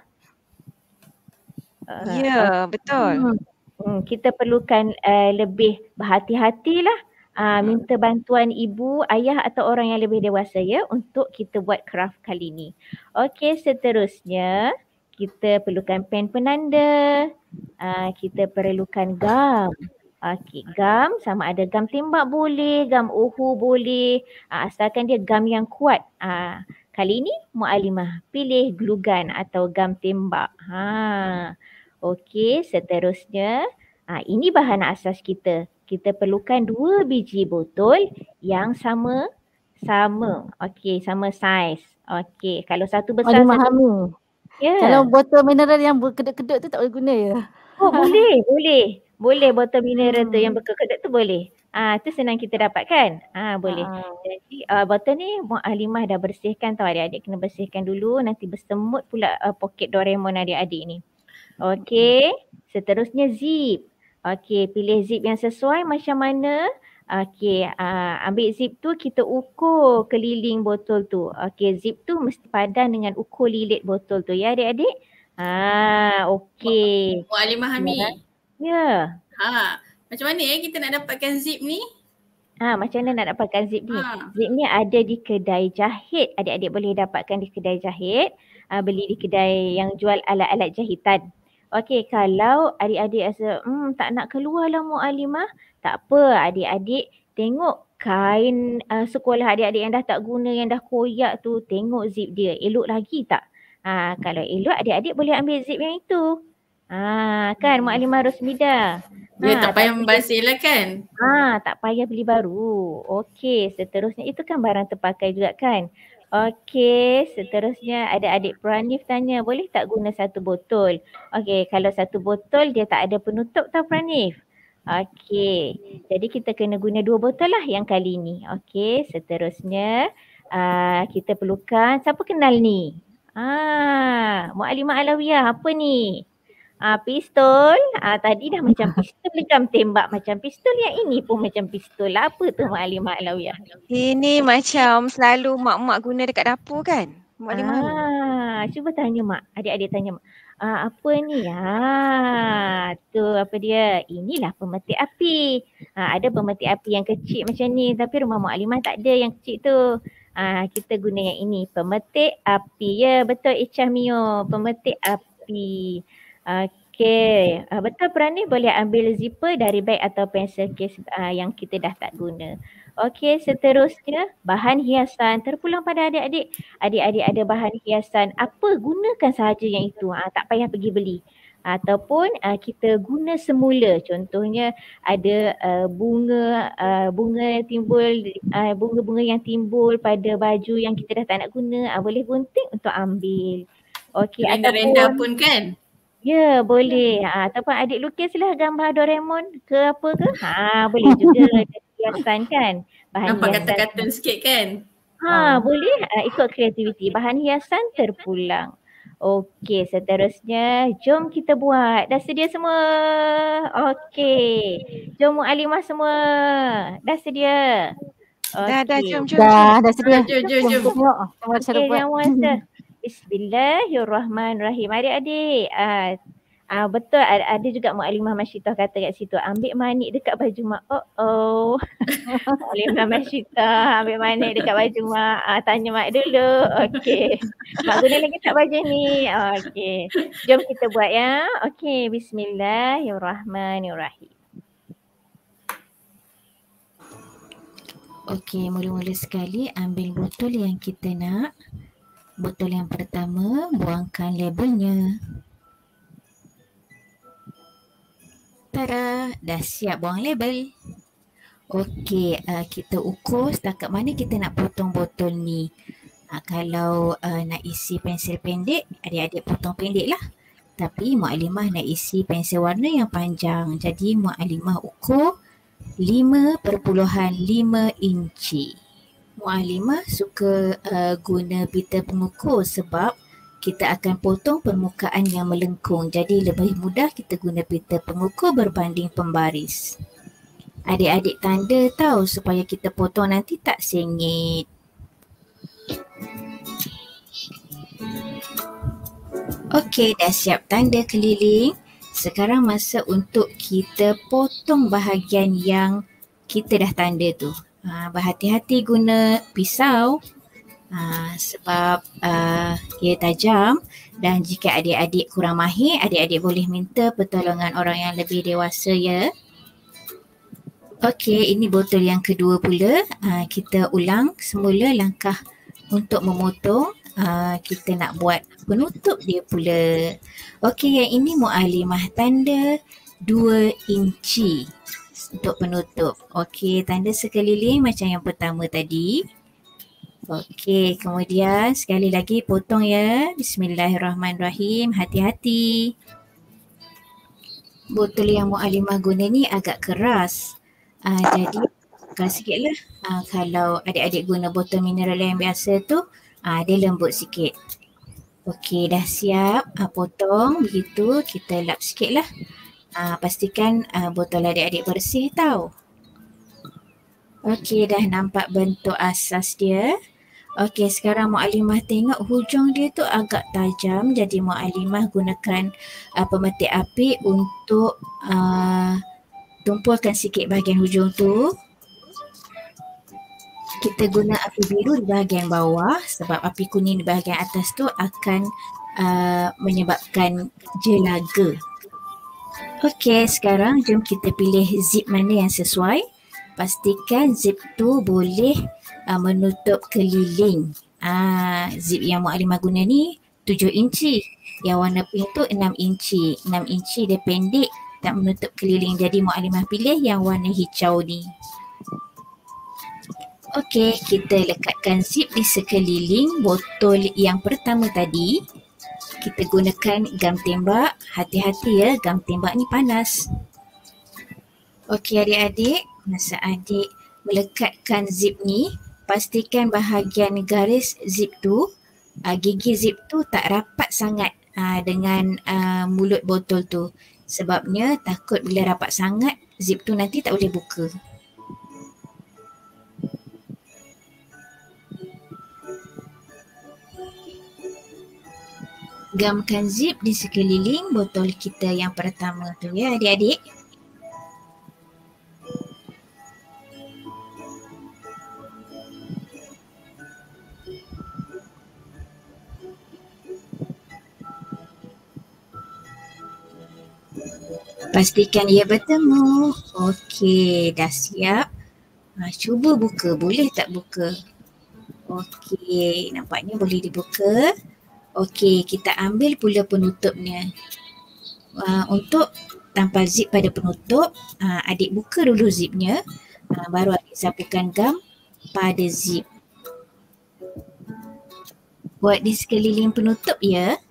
Uh, ya, yeah, betul. Hmm, hmm, kita perlukan uh, lebih berhati-hatilah uh, minta bantuan ibu, ayah atau orang yang lebih dewasa ya untuk kita buat craft kali ni. Okey, seterusnya kita perlukan pen penanda. Uh, kita perlukan gam. Okey, gam sama ada gam tembak boleh, gam uhu boleh. Uh, asalkan dia gam yang kuat. Uh, kali ini Mu'alimah pilih glue gun atau gam tembak. Ha. Okey, seterusnya. Uh, ini bahan asas kita. Kita perlukan dua biji botol yang sama sama. Okey, sama saiz. Okey, kalau satu besar Mu'alimah satu. Hamil. Ya. Kalau botol mineral yang berkedut-kedut tu tak boleh guna ya? Oh boleh, boleh. Boleh botol mineral tu yang Hmm. berkedut tu boleh. Ah tu senang kita dapatkan. Ah boleh. Ah. Jadi uh, botol ni Mak Alimah dah bersihkan tau adik-adik kena bersihkan dulu nanti bersemut pula uh, poket Doraemon adik-adik ni. Okey, seterusnya zip. Okey, pilih zip yang sesuai macam mana. Okey, uh, ambil zip tu kita ukur keliling botol tu. Okey, zip tu mesti padan dengan ukur lilit botol tu ya adik-adik. Ah, okey. Mu'alimah Hami. Ya. Ha. Macam mana eh kita nak dapatkan zip ni? Ha, macam mana nak dapatkan zip ni? Ha. Zip ni ada di kedai jahit. Adik-adik boleh dapatkan di kedai jahit. Uh, beli di kedai yang jual alat-alat jahitan. Okey, kalau adik-adik rasa hmm, tak nak keluar lah Mu'alimah, tak apa adik-adik tengok kain uh, sekolah adik-adik yang dah tak guna, yang dah koyak tu, tengok zip dia. Elok lagi tak? Ha, kalau elok adik-adik boleh ambil zip yang itu. Ha, kan Mu'alimah Rosmida? Dia Ha, tak payah membazir lah kan? Ah, tak payah beli baru. Okey, seterusnya itu kan barang terpakai juga kan? Okey, seterusnya ada adik Pranif tanya, boleh tak guna satu botol? Okey, kalau satu botol dia tak ada penutup tau Pranif. Okey, jadi kita kena guna dua botol lah yang kali ni. Okey, seterusnya uh, kita perlukan, siapa kenal ni? Ah, Mu'alimah Alawiyah, apa ni? Ah, pistol. Ah, tadi dah macam pistol gam tembak macam pistol. Yang ini pun macam pistol. Apa tu Maklimah Alawiyah? Ini macam selalu mak-mak guna dekat dapur kan? Mak Hamil. Ah, cuba tanya mak. Adik-adik tanya mak. Ah, apa ni? Ah, tu apa dia? Inilah pemetik api. Ah, ada pemetik api yang kecil macam ni. Tapi rumah Mak Alimah tak ada yang kecil tu. Ah, kita guna yang ini. Pemetik api. Ya, betul Ichah Mio. Pemetik api. Okey. Uh, betul Perani boleh ambil zipper dari beg atau pencil case uh, yang kita dah tak guna. Okey, seterusnya bahan hiasan. Terpulang pada adik-adik. Adik-adik ada bahan hiasan. Apa gunakan sahaja yang itu. Uh, tak payah pergi beli. Ataupun uh, kita guna semula. Contohnya ada uh, bunga uh, bunga timbul uh, bunga-bunga yang timbul pada baju yang kita dah tak nak guna. Uh, boleh gunting untuk ambil. Okey, Renda-renda pun kan? Ya, boleh. Ha, ataupun adik lukislah gambar Doraemon ke apa ke. Ha, boleh juga hiasan kan. Bahan Nampak hiasan. kata-kata sikit kan? Ha, boleh uh, ikut kreativiti. Bahan hiasan terpulang. Okey, seterusnya jom kita buat. Dah sedia semua? Okey. Jom Mu'alimah semua. Dah sedia? Dah, dah, Okey. jom, jom. Dah, dah sedia. Jom, jom, jom. Tengok cara cara Okey, buat. yang puasa. Bismillahirrahmanirrahim. Adik-adik, ah, ah, betul ada, ada juga Mu'alimah Masyitah kata kat situ, ambil manik dekat baju mak. Oh oh. Mu'alimah Masyitah ambil manik dekat baju mak. Ah, tanya mak dulu. Okey. Mak guna lagi tak baju ni? Okey. Jom kita buat ya. Okey, bismillahirrahmanirrahim. Okey, mula-mula sekali ambil botol yang kita nak. Botol yang pertama, buangkan labelnya. Tada, dah siap buang label. Okey, uh, kita ukur setakat mana kita nak potong botol ni. Uh, kalau uh, nak isi pensel pendek, adik-adik potong pendek lah. Tapi Mu'alimah nak isi pensel warna yang panjang. Jadi Mu'alimah ukur 5.5 inci. Mu'alimah suka uh, guna pita pengukur sebab kita akan potong permukaan yang melengkung. Jadi lebih mudah kita guna pita pengukur berbanding pembaris. Adik-adik tanda tahu supaya kita potong nanti tak sengit. Okey, dah siap tanda keliling. Sekarang masa untuk kita potong bahagian yang kita dah tanda tu. Ha, berhati-hati guna pisau ha, sebab uh, ia tajam dan jika adik-adik kurang mahir, adik-adik boleh minta pertolongan orang yang lebih dewasa ya. Okey, ini botol yang kedua pula. Uh, kita ulang semula langkah untuk memotong. Uh, kita nak buat penutup dia pula. Okey, yang ini mu'alimah tanda 2 inci untuk penutup. Okey, tanda sekeliling macam yang pertama tadi. Okey, kemudian sekali lagi potong ya. Bismillahirrahmanirrahim. Hati-hati. Botol yang mu'alimah guna ni agak keras. Uh, jadi keras sikit lah. Uh, kalau adik-adik guna botol mineral yang biasa tu, uh, dia lembut sikit. Okey, dah siap. Uh, potong begitu. Kita lap sikit lah. Uh, pastikan uh, botol adik-adik bersih tau. Okey, dah nampak bentuk asas dia. Okey, sekarang Mu'alimah tengok hujung dia tu agak tajam. Jadi Mu'alimah gunakan uh, pemetik api untuk uh, tumpulkan sikit bahagian hujung tu. Kita guna api biru di bahagian bawah sebab api kuning di bahagian atas tu akan uh, menyebabkan jelaga. Okey, sekarang jom kita pilih zip mana yang sesuai. Pastikan zip tu boleh uh, menutup keliling. Uh, zip yang Mu'alimah guna ni 7 inci. Yang warna pink tu 6 inci. 6 inci dia pendek tak menutup keliling. Jadi Mu'alimah pilih yang warna hijau ni. Okey, kita lekatkan zip di sekeliling botol yang pertama tadi. Kita gunakan gam tembak. Hati-hati ya, gam tembak ni panas. Okey adik-adik, masa adik melekatkan zip ni, pastikan bahagian garis zip tu, uh, gigi zip tu tak rapat sangat uh, dengan uh, mulut botol tu. Sebabnya takut bila rapat sangat, zip tu nanti tak boleh buka. Gamkan zip di sekeliling botol kita yang pertama tu ya adik-adik. Pastikan ia bertemu. Okey, dah siap. Ha, cuba buka. Boleh tak buka? Okey, nampaknya boleh dibuka. Okey, kita ambil pula penutupnya. Uh, untuk tanpa zip pada penutup, uh, adik buka dulu zipnya. Uh, baru adik sapukan gam pada zip. Buat di sekeliling penutup ya.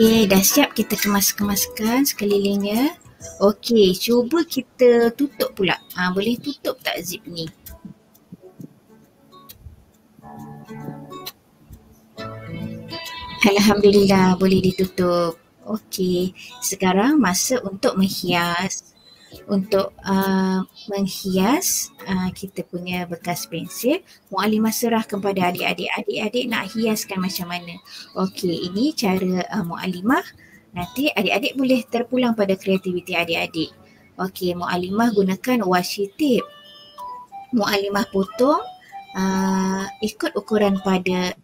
Okey, dah siap kita kemas-kemaskan sekelilingnya. Okey, cuba kita tutup pula. Ha, boleh tutup tak zip ni? Alhamdulillah boleh ditutup. Okey, sekarang masa untuk menghias untuk uh, menghias uh, kita punya bekas pensel. Mu'alimah serah kepada adik-adik. Adik-adik nak hiaskan macam mana. Okey, ini cara uh, Mu'alimah. Nanti adik-adik boleh terpulang pada kreativiti adik-adik. Okey, Mu'alimah gunakan washi tape. Mu'alimah potong uh, ikut ukuran pada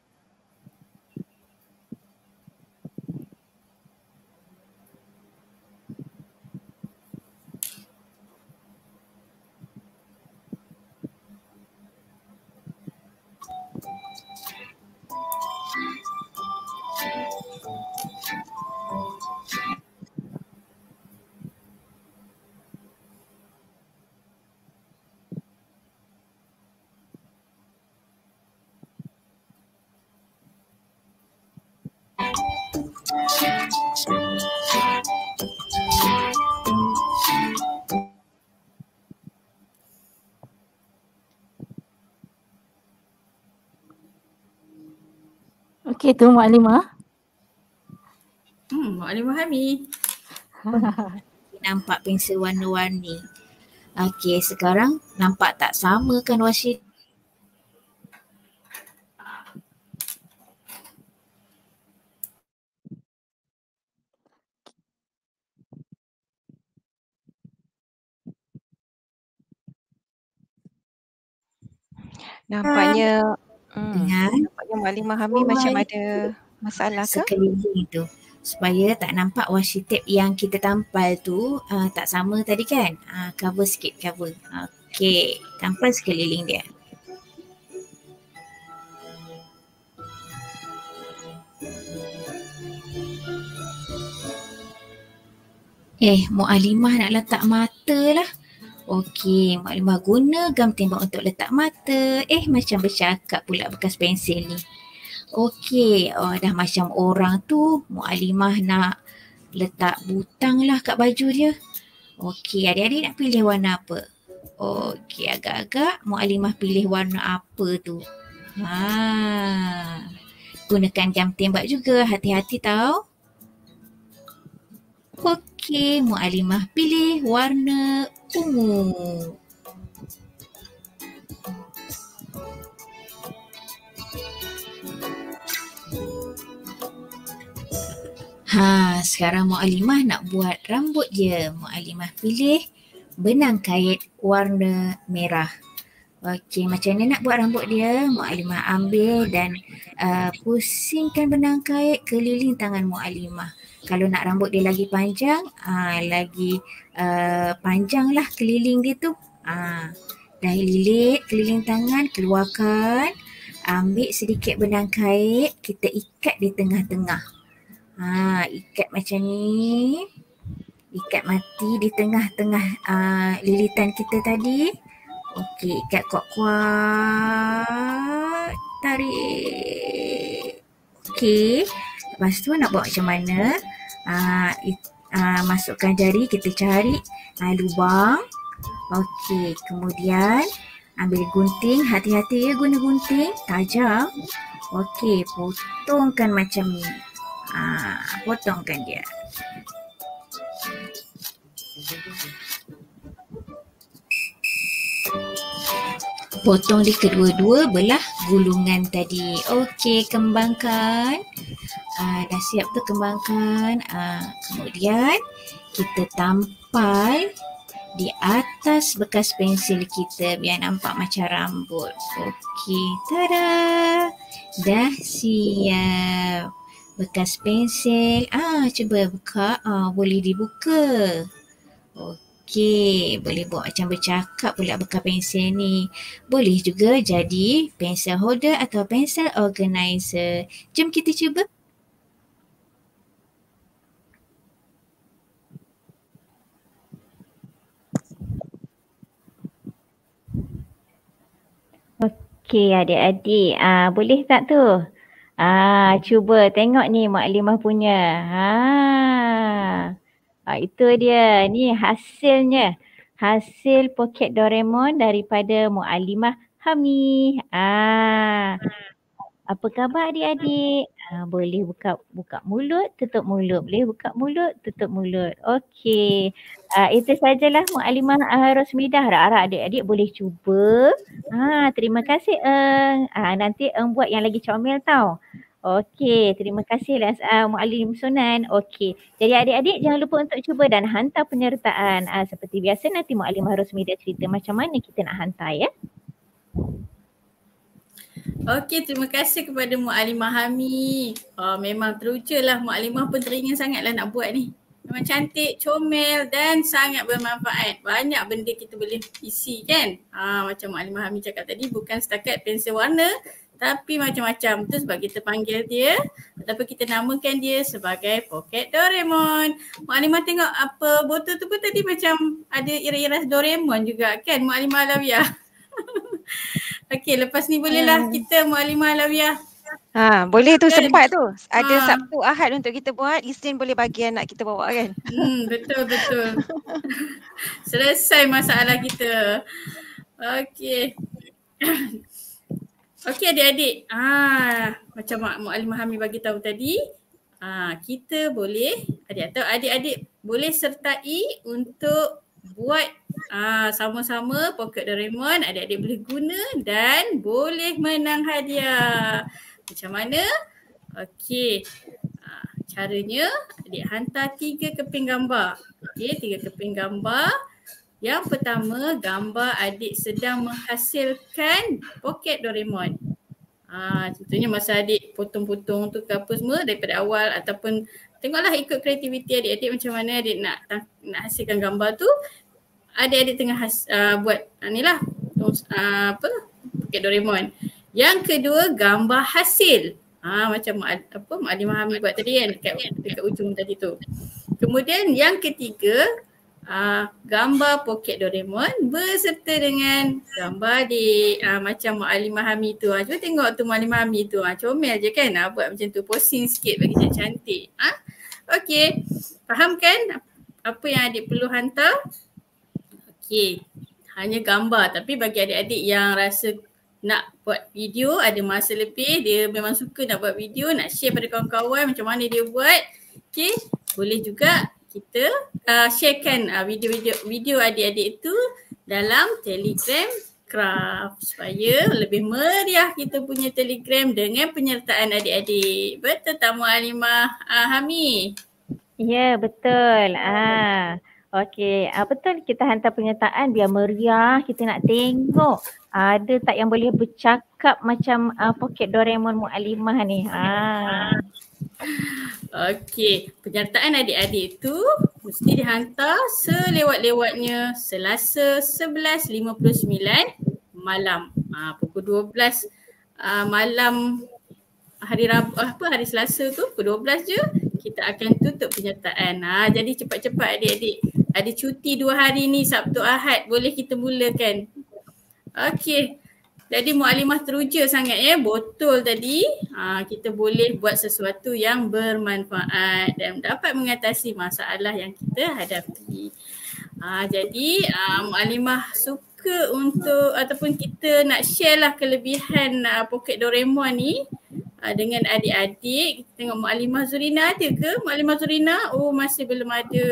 Okey tu Maklimah. Hmm, Maklimah Hami. nampak pensel warna-warni. Okey, sekarang nampak tak sama kan washi Nampaknya hmm, dengan nampaknya Maklimah Hami macam ada masalah ke? sekeliling tu supaya tak nampak washi tape yang kita tampal tu uh, tak sama tadi kan? Uh, cover sikit cover. Okey tampal sekeliling dia. Eh, Mu'alimah nak letak mata lah. Okey, Mu'alimah guna gam tembak untuk letak mata. Eh, macam bercakap pula bekas pensil ni. Okey, oh, dah macam orang tu, Mu'alimah nak letak butang lah kat baju dia. Okey, adik-adik nak pilih warna apa? Okey, agak-agak Mu'alimah pilih warna apa tu? Ha. Gunakan gam tembak juga, hati-hati tau. Okey, Mu'alimah pilih warna ungu. Ha, sekarang Mu'alimah nak buat rambut dia. Mu'alimah pilih benang kait warna merah. Okey, macam mana nak buat rambut dia? Mu'alimah ambil dan uh, pusingkan benang kait keliling tangan Mu'alimah kalau nak rambut dia lagi panjang, uh, lagi uh, panjang lah keliling dia tu. Uh, dah lilit keliling tangan, keluarkan. Ambil sedikit benang kait, kita ikat di tengah-tengah. Ha, ikat macam ni. Ikat mati di tengah-tengah uh, lilitan kita tadi. Okey, ikat kuat-kuat. Tarik. Okey. Lepas tu nak buat macam mana? Uh, uh, masukkan jari kita cari. Uh, lubang. Okey kemudian ambil gunting. Hati-hati ya guna gunting. Tajam. Okey potongkan macam ni. Uh, potongkan dia. Potong di kedua-dua belah gulungan tadi. Okey, kembangkan. Uh, dah siap tu kembangkan. Uh, kemudian kita tampal di atas bekas pensil kita biar nampak macam rambut. Okey, tada. Dah siap. Bekas pensil. Ah, cuba buka. Ah, boleh dibuka. Okey. Boleh buat macam bercakap pula bekas pensel ni. Boleh juga jadi pensel holder atau pensel organizer. Jom kita cuba. Okey adik-adik, ah boleh tak tu? Ah cuba tengok ni maklimah punya. Ha. Ha, itu dia. Ni hasilnya. Hasil poket Doraemon daripada Mu'alimah Hami. Ah. Apa khabar adik-adik? Ah, boleh buka buka mulut, tutup mulut. Boleh buka mulut, tutup mulut. Okey. Ah, itu sajalah Mu'alimah uh, Rosmidah. Harap-harap adik-adik boleh cuba. Ah, terima kasih Eng. Ah, nanti Eng buat yang lagi comel tau. Okey, terima kasih lah uh, Mu'alim Sunan. Okey, jadi adik-adik jangan lupa untuk cuba dan hantar penyertaan. Uh, seperti biasa nanti Mu'alim harus media cerita macam mana kita nak hantar ya. Okey, terima kasih kepada Mu'alimah Hami. Oh, memang teruja lah Mu'alimah pun teringin sangatlah nak buat ni. Memang cantik, comel dan sangat bermanfaat. Banyak benda kita boleh isi kan. Ha, macam Mu'alimah Hami cakap tadi bukan setakat pensel warna tapi macam-macam tu sebab kita panggil dia ataupun kita namakan dia sebagai Pocket Doraemon. Maklimah tengok apa botol tu pun tadi macam ada iras-iras Doraemon juga kan Maklimah Alawiyah. Okey lepas ni bolehlah hmm. kita Maklimah Alawiyah Ha, boleh tu sempat tu. Ada ha. Sabtu Ahad untuk kita buat. Isnin boleh bagi anak kita bawa kan. Hmm, betul betul. Selesai masalah kita. Okey. Okey adik-adik. Ah, macam Mak Muallimah Hami bagi tahu tadi, ah, kita boleh adik atau adik-adik boleh sertai untuk buat ah, sama-sama pocket Doraemon. Adik-adik boleh guna dan boleh menang hadiah. Macam mana? Okey. Ah, caranya adik hantar tiga keping gambar. Okey, tiga keping gambar Yang pertama, gambar adik sedang menghasilkan poket Doraemon. Ha, contohnya masa adik potong-potong tu ke apa semua daripada awal ataupun tengoklah ikut kreativiti adik-adik macam mana adik nak nak hasilkan gambar tu. Adik-adik tengah has, uh, buat uh, ni lah uh, apa poket Doraemon. Yang kedua, gambar hasil. Ha, macam apa Mak Adi Mahami buat tadi kan dekat, dekat ujung tadi tu. Kemudian yang ketiga, uh, gambar poket Doraemon berserta dengan gambar di uh, macam Mak Ali Mahami tu. Uh, cuba tengok tu Mak Ali Mahami tu. Uh, comel je kan uh, buat macam tu. Posing sikit bagi dia cantik. Uh? Okay. Faham kan apa yang adik perlu hantar? Okay. Hanya gambar. Tapi bagi adik-adik yang rasa nak buat video, ada masa lebih, dia memang suka nak buat video, nak share pada kawan-kawan macam mana dia buat. Okay. Boleh juga kita uh, sharekan uh, video-video video adik-adik itu dalam Telegram Craft supaya lebih meriah kita punya Telegram dengan penyertaan adik-adik. Betul tak Alimah uh, Hami? Ya, betul. Ah. Okey, uh, betul kita hantar penyertaan biar meriah, kita nak tengok ada tak yang boleh bercakap macam uh, poket Doraemon Mualimah ni. Ah. Okey, penyertaan adik-adik itu mesti dihantar selewat-lewatnya Selasa 11.59 malam. Ha, pukul 12 uh, malam hari Rabu apa hari Selasa tu pukul 12 je kita akan tutup penyertaan. Ha, jadi cepat-cepat adik-adik. Ada cuti dua hari ni Sabtu Ahad boleh kita mulakan. Okey. Jadi Mualimah teruja sangat ya, botol tadi ha, kita boleh buat sesuatu yang bermanfaat dan dapat mengatasi masalah yang kita hadapi. Ha, jadi ha, Mualimah suka untuk ataupun kita nak share lah kelebihan uh, poket Doraemon ni uh, dengan adik-adik. Kita tengok Mualimah Zurina ada ke? Mualimah Zurina? Oh masih belum ada.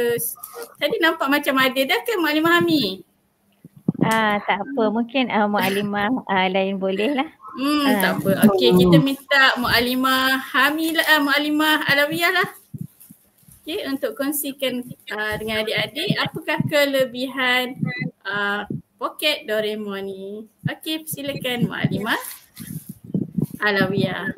Tadi nampak macam ada dah ke Mualimah Hami? Ah tak apa mungkin uh, Mualimah uh, lain boleh lah. Hmm uh. tak apa. Okey kita minta Mualimah Hamila uh, Mualimah Alawiyah lah. Okey untuk kongsikan uh, dengan adik-adik apakah kelebihan uh, poket Doraemon ni. Okey silakan Mualimah Alawiyah.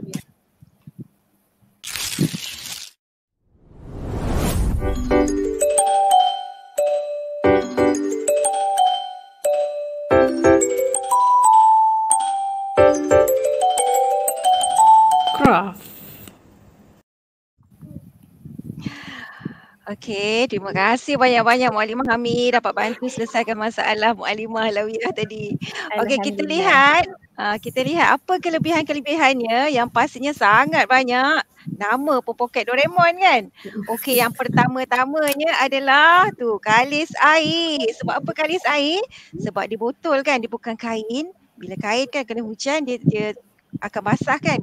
Okey, terima kasih banyak-banyak Mualimah Hami dapat bantu selesaikan masalah Mualimah Lawiyah tadi. Okey, kita lihat uh, kita lihat apa kelebihan-kelebihannya yang pastinya sangat banyak. Nama pun poket Doraemon kan. Okey, yang pertama-tamanya adalah tu kalis air. Sebab apa kalis air? Sebab dia botol kan, dia bukan kain. Bila kain kan kena hujan dia dia akan basah kan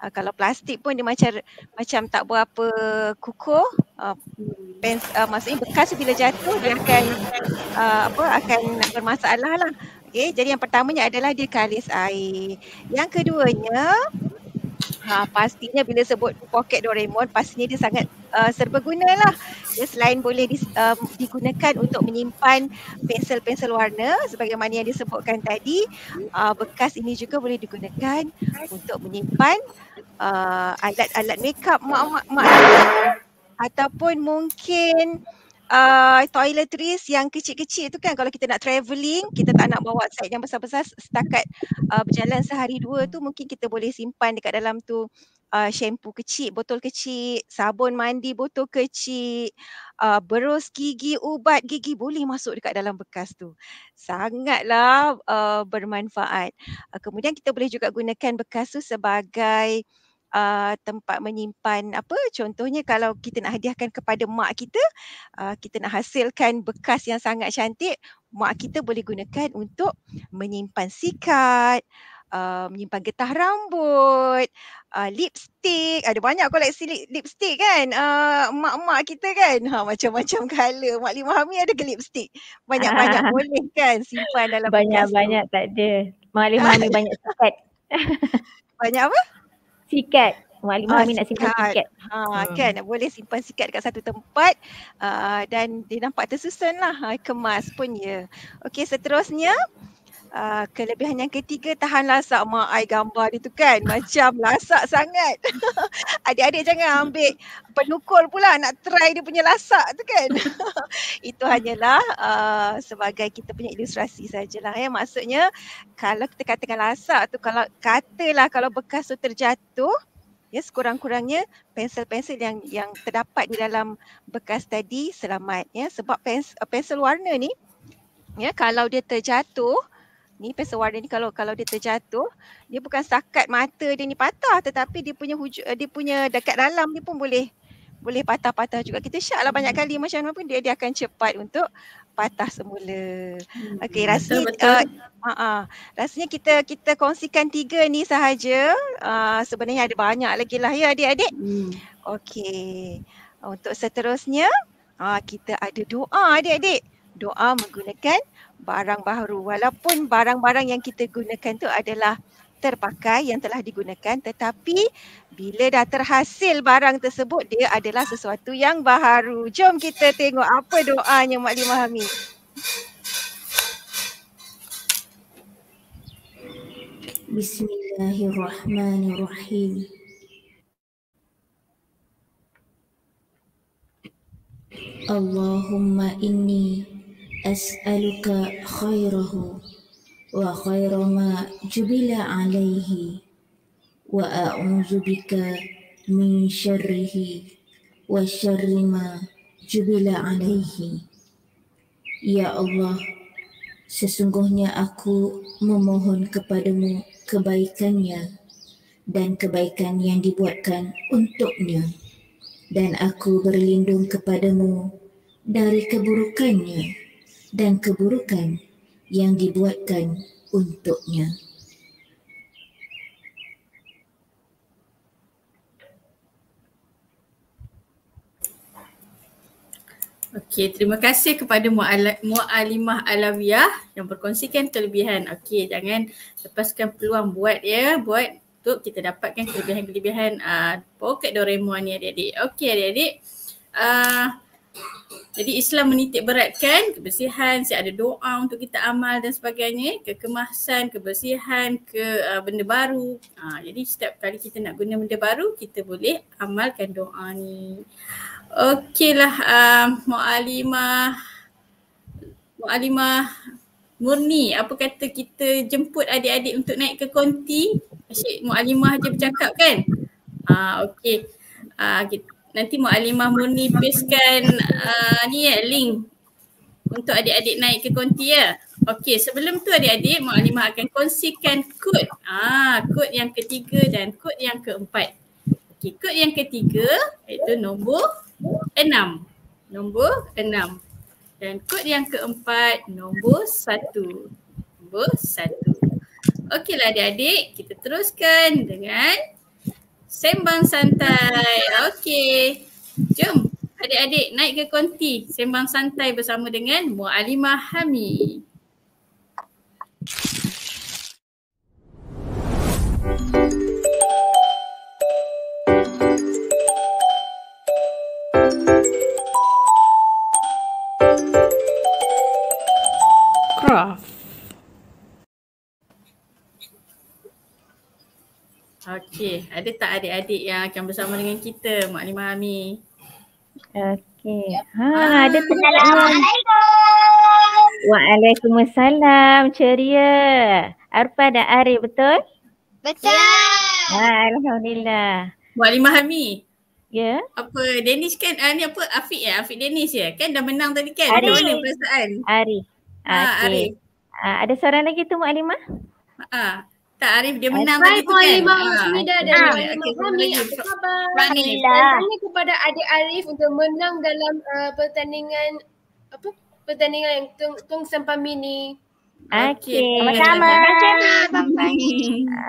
uh, kalau plastik pun dia macam macam tak berapa kukuh uh, pens, uh, maksudnya bekas bila jatuh dia akan uh, apa akan bermasalah lah okay, jadi yang pertamanya adalah dia kalis air yang keduanya Ha, pastinya bila sebut poket Doraemon pastinya dia sangat uh, serbaguna lah. Dia selain boleh dis, uh, digunakan untuk menyimpan pensel-pensel warna sebagaimana yang disebutkan tadi, uh, bekas ini juga boleh digunakan untuk menyimpan uh, alat-alat makeup mak-mak mak ataupun mungkin uh, toiletries yang kecil-kecil tu kan kalau kita nak travelling kita tak nak bawa set yang besar-besar setakat uh, berjalan sehari dua tu mungkin kita boleh simpan dekat dalam tu uh, shampoo kecil, botol kecil, sabun mandi botol kecil, uh, berus gigi, ubat gigi boleh masuk dekat dalam bekas tu. Sangatlah uh, bermanfaat. Uh, kemudian kita boleh juga gunakan bekas tu sebagai uh, tempat menyimpan apa contohnya kalau kita nak hadiahkan kepada mak kita uh, kita nak hasilkan bekas yang sangat cantik mak kita boleh gunakan untuk menyimpan sikat uh, menyimpan getah rambut uh, lipstick. Ada banyak koleksi lip- lipstick kan? Uh, mak-mak kita kan? Ha, macam-macam color mak lima hami ada ke lipstick? Banyak-banyak boleh kan simpan dalam banyak-banyak tak ada. Mak lima hami banyak sikat. Banyak apa sikat. Mualimah Ah, nak simpan sikat. tiket. Ha Hmm. kan boleh simpan sikat dekat satu tempat uh, dan dia nampak tersusun lah uh, kemas pun ya. Okey seterusnya uh, kelebihan yang ketiga tahan lasak mak ai gambar dia tu kan macam lasak sangat. Adik-adik jangan ambil penukul pula nak try dia punya lasak tu kan. Itu hanyalah uh, sebagai kita punya ilustrasi sajalah ya. Maksudnya kalau kita katakan lasak tu kalau katalah kalau bekas tu terjatuh ya sekurang-kurangnya pensel-pensel yang yang terdapat di dalam bekas tadi selamat ya sebab pens, pensel warna ni ya kalau dia terjatuh ni pensel warna ni kalau kalau dia terjatuh dia bukan setakat mata dia ni patah tetapi dia punya hujung dia punya dekat dalam dia pun boleh boleh patah-patah juga. Kita syak lah banyak kali macam mana pun dia dia akan cepat untuk patah semula. Okey rasanya betul. uh, uh, uh, rasanya kita kita kongsikan tiga ni sahaja. Uh, sebenarnya ada banyak lagi lah ya adik-adik. Hmm. Okey. Untuk seterusnya uh, kita ada doa adik-adik. Doa menggunakan barang baru. Walaupun barang-barang yang kita gunakan tu adalah terpakai yang telah digunakan tetapi bila dah terhasil barang tersebut dia adalah sesuatu yang baharu. Jom kita tengok apa doanya Mak Limah Hamid. Bismillahirrahmanirrahim. Allahumma inni khaira ma jubila alaihi wa a'udzu bika min syarrihi wa syarri ma jubila alaihi. Ya Allah, sesungguhnya aku memohon kepadamu kebaikannya dan kebaikan yang dibuatkan untuknya dan aku berlindung kepadamu dari keburukannya dan keburukan yang dibuatkan untuknya. Okey, terima kasih kepada Mu'alimah Alawiyah yang berkongsikan kelebihan. Okey, jangan lepaskan peluang buat ya, buat untuk kita dapatkan kelebihan-kelebihan uh, poket Doraemon ni adik-adik. Okey adik-adik. Uh, jadi Islam menitik beratkan kebersihan, si ada doa untuk kita amal dan sebagainya, kekemasan, kebersihan, ke uh, benda baru. Uh, jadi setiap kali kita nak guna benda baru, kita boleh amalkan doa ni. Okeylah uh, Mu'alimah Mu'alimah Murni, apa kata kita jemput adik-adik untuk naik ke konti? Asyik Mu'alimah je bercakap kan? Ah okey. Ah kita, nanti Mu'alimah Murni pastekan uh, ni ya link untuk adik-adik naik ke konti ya. Okey, sebelum tu adik-adik Mu'alimah akan kongsikan kod. Ah, kod yang ketiga dan kod yang keempat. Okey, kod yang ketiga iaitu nombor enam. Nombor enam. Dan kod yang keempat nombor satu. Nombor satu. Okeylah adik-adik, kita teruskan dengan sembang santai. Okey. Jom adik-adik naik ke konti sembang santai bersama dengan Mualimah Hami. Craft. Okey, ada tak adik-adik yang akan bersama dengan kita Mualimah Hami? Okey. Ha, ada Assalamualaikum. Waalaikumsalam. Ceria. Arfa dan Arif betul? Betul. Ha, Alhamdulillah. Mualimah Hami, Ya. apa Danish kan ah, ni apa Afiq ya? Afiq Danish ya? Kan dah menang tadi kan? Arif. Macam mana perasaan? Arif. Ah, Arif. Ah, ada seorang lagi tu Mak Limah? Ah, tak Arif dia menang Hai tadi tu kan? Ah, Hasmida dan satu Fahmi, lagi. apa khabar? Tanya kepada adik Arif untuk menang dalam uh, pertandingan apa pertandingan yang tung, tung sampah mini. Okey. Sama-sama.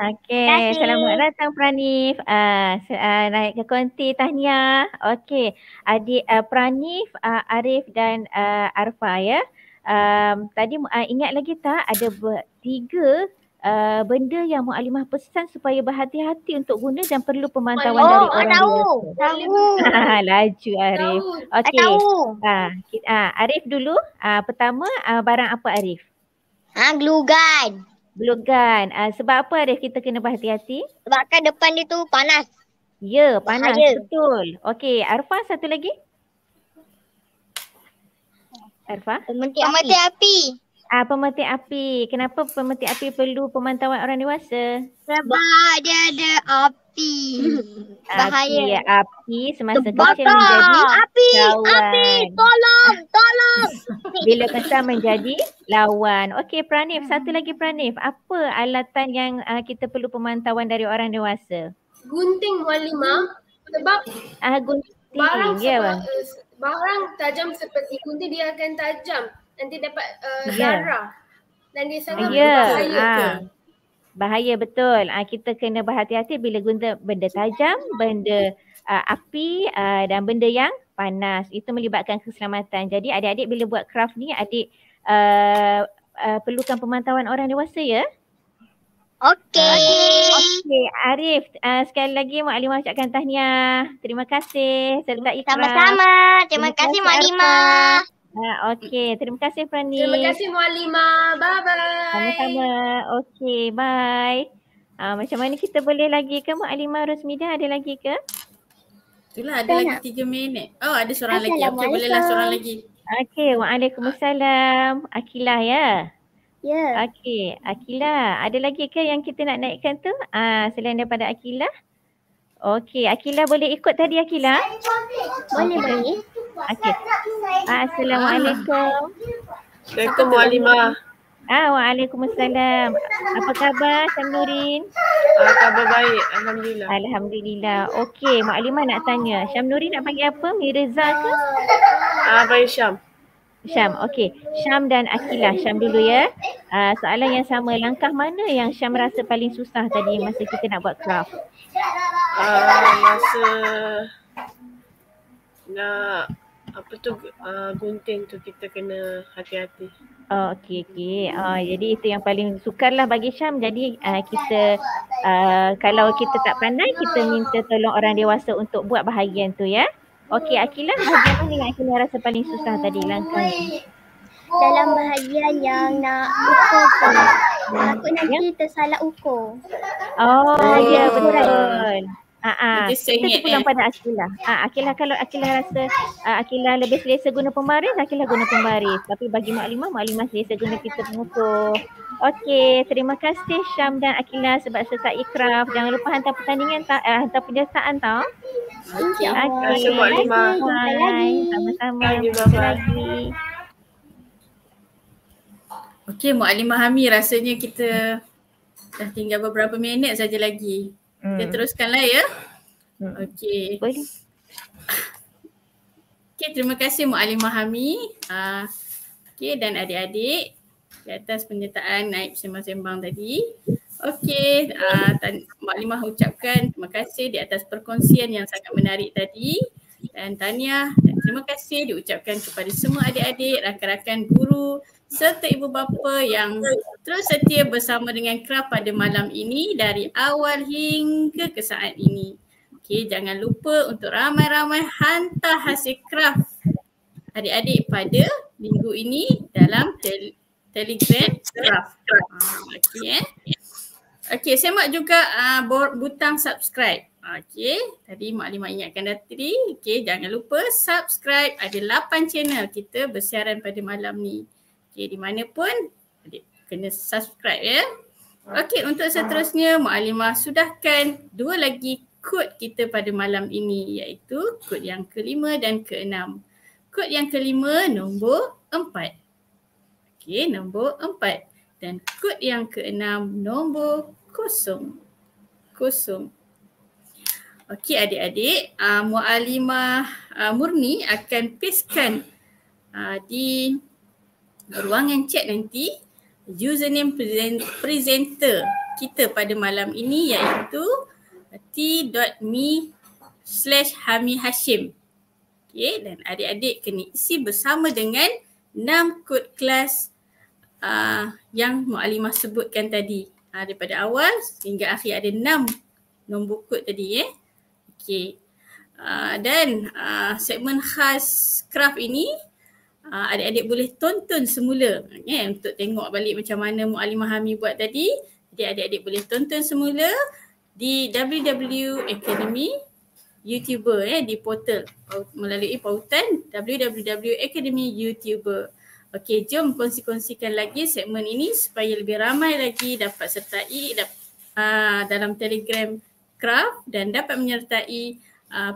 Okey, selamat datang Pranif. Ah, uh, uh, naik ke konti tahniah. Okey, adik uh, Pranif, uh, Arif dan uh, Arfa ya. Um, tadi uh, ingat lagi tak ada ber- tiga uh, benda yang Mualimah pesan supaya berhati-hati untuk guna dan perlu pemantauan Oh, dari Oh, orang tahu. Tahu. Laju Arif. Tahu. Okey. Ah, kita, ah, Arif dulu. Ah, pertama ah, barang apa Arif? Ha, glue gun. Blue gun. Ah, sebab apa Arif kita kena berhati-hati? Sebabkan depan dia tu panas. Ya, panas. Bahaya. Betul. Okey, Arfa satu lagi. Arfa? Pemetik api. api. Ah, pemetik api. Kenapa pemetik api perlu pemantauan orang dewasa? Sebab dia ada api. Bahaya. Api, api semasa Terbakar. kecil menjadi Api. lawan. Api. Tolong. Tolong. Bila besar menjadi lawan. Okey Pranif, satu lagi Pranif. Apa alatan yang uh, kita perlu pemantauan dari orang dewasa? Gunting Mualimah sebab Ah, gunting. barang Ya, sebab, uh, barang tajam seperti gunting dia akan tajam. Nanti dapat uh, Ya. darah. Dan dia sangat Ya, berbahaya. ah. Bahaya betul. Ah, kita kena berhati-hati bila guna benda tajam, benda uh, api uh, dan benda yang panas. Itu melibatkan keselamatan. Jadi adik-adik bila buat craft ni, adik uh, uh, perlukan pemantauan orang dewasa ya. Okey. Okey, Arif, uh, sekali lagi Mak Alimah ucapkan tahniah. Terima kasih serta ikhlas. Sama-sama. Terima Terima kasih Mak Arfa. Lima. Uh, Okey, terima kasih Prani. Terima kasih Mualimah. Bye-bye. Sama-sama. Okey, bye. Uh, macam mana kita boleh lagi ke Mak Alimah Rosmida ada lagi ke? Itulah ada lagi tiga minit. Oh ada seorang lagi. Okey bolehlah seorang lagi. Okey, Waalaikumsalam. Akilah ya. Ya. Okey, Akilah. Ada lagi ke yang kita nak naikkan tu? Ah, selain daripada Akilah? Okey, Akilah boleh ikut tadi Akilah? Boleh, boleh. Okey. Assalamualaikum. Assalamualaikum Mualimah. Ah, Waalaikumsalam. Apa khabar Syamnurin? Ah, khabar baik. Alhamdulillah. Alhamdulillah. Okey, Mak Alimah nak tanya. Syamnurin nak panggil apa? Mirza ke? Ah, Abang Syam. Syam. Okey. Syam dan Akilah. Syam dulu ya. Uh, soalan yang sama. Langkah mana yang Syam rasa paling susah tadi masa kita nak buat craft? Ah, masa nak apa tu ah, gunting tu kita kena hati-hati. Oh, okey, okey. Uh, jadi itu yang paling sukar lah bagi Syam. Jadi uh, kita uh, kalau kita tak pandai, kita minta tolong orang dewasa untuk buat bahagian tu ya. Okey, Akilah, bahagian mana yang Akilah rasa paling susah tadi langkahnya? Dalam bahagian yang nak ukur tu. Takut nanti tersalah ukur. Oh, ya ukuran. betul. Ah, ah. Kita sengit, terpulang eh. pada Akilah. Ah, Akilah kalau Akilah rasa ah, Akilah lebih selesa guna pembaris, Akilah guna pembaris. Tapi bagi Maklimah, Maklimah selesa guna kita pengukur. Okey, terima kasih Syam dan Akilah sebab serta ikraf. Jangan lupa hantar pertandingan, ta- uh, hantar penyertaan tau. Okey. Okey. Terima kasih, Maklimah. Jumpa Bye. lagi. Sama-sama. Bye, Jumpa lagi. Okey Mualimah Hami rasanya kita dah tinggal beberapa minit saja lagi. Kita Hmm. teruskanlah ya. Hmm. Okey. Boleh. Okey, terima kasih Mualimah Hami. Uh, Okey dan adik-adik di atas penyertaan naib sembang-sembang tadi. Okey, uh, tan- Maklimah ucapkan terima kasih di atas perkongsian yang sangat menarik tadi. Dan tahniah terima kasih diucapkan kepada semua adik-adik, rakan-rakan guru serta ibu bapa yang terus setia bersama dengan Kraft pada malam ini dari awal hingga ke saat ini. Okey, jangan lupa untuk ramai-ramai hantar hasil Kraft adik-adik pada minggu ini dalam tel- Telegram Craft. Ah, Okey eh. Okey, semak juga uh, butang subscribe. Okey, tadi Mak Lima ingatkan dah tadi. Okey, jangan lupa subscribe. Ada 8 channel kita bersiaran pada malam ni. Okey, di mana pun kena subscribe ya. Okey, untuk seterusnya Mak Alimah sudahkan dua lagi kod kita pada malam ini iaitu kod yang kelima dan keenam. Kod yang kelima nombor empat. Okey, nombor empat. Dan kod yang keenam nombor kosong. Kosong. Okey adik-adik, uh, Mualimah uh, Murni akan pastekan uh, di ruangan chat nanti username present, presenter kita pada malam ini iaitu t.me slash Hami Hashim. Okay, dan adik-adik kena isi bersama dengan enam kod kelas uh, yang Mualimah sebutkan tadi. uh, daripada awal hingga akhir ada enam nombor kod tadi eh. Okey. Uh, dan uh, segmen khas craft ini uh, adik-adik boleh tonton semula eh, untuk tengok balik macam mana Mu'alimah Hami buat tadi. Jadi adik-adik boleh tonton semula di www academy YouTuber eh di portal melalui pautan www.academy YouTuber. Okey, jom kongsi-kongsikan lagi segmen ini supaya lebih ramai lagi dapat sertai dap, uh, dalam Telegram Craft dan dapat menyertai uh,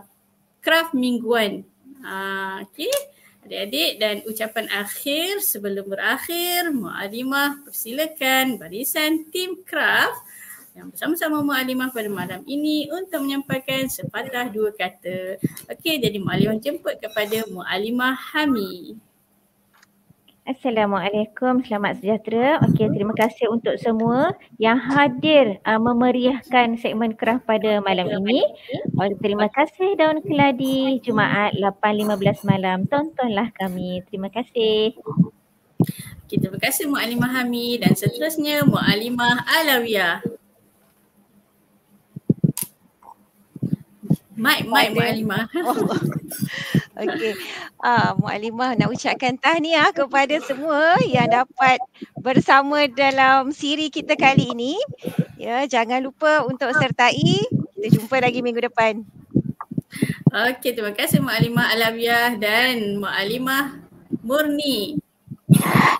Craft mingguan. Uh, Okey, adik-adik dan ucapan akhir sebelum berakhir, Mu'alimah persilakan barisan tim Craft yang bersama-sama Mu'alimah pada malam ini untuk menyampaikan sepatah dua kata. Okey, jadi Mu'alimah jemput kepada Mu'alimah Hami. Assalamualaikum, selamat sejahtera. Okey, terima kasih untuk semua yang hadir uh, memeriahkan segmen kerah pada malam ini. Oh, terima kasih Daun Keladi, Jumaat 8.15 malam. Tontonlah kami. Terima kasih. Okay, terima kasih Mu'alimah Hami dan seterusnya Mu'alimah Alawiyah. Mike, Mike Mu'alimah. Oh. Okey. Ah, Mu'alimah nak ucapkan tahniah kepada semua yang dapat bersama dalam siri kita kali ini. Ya, jangan lupa untuk sertai. Kita jumpa lagi minggu depan. Okey, terima kasih Mu'alimah Alawiyah dan Mu'alimah Murni.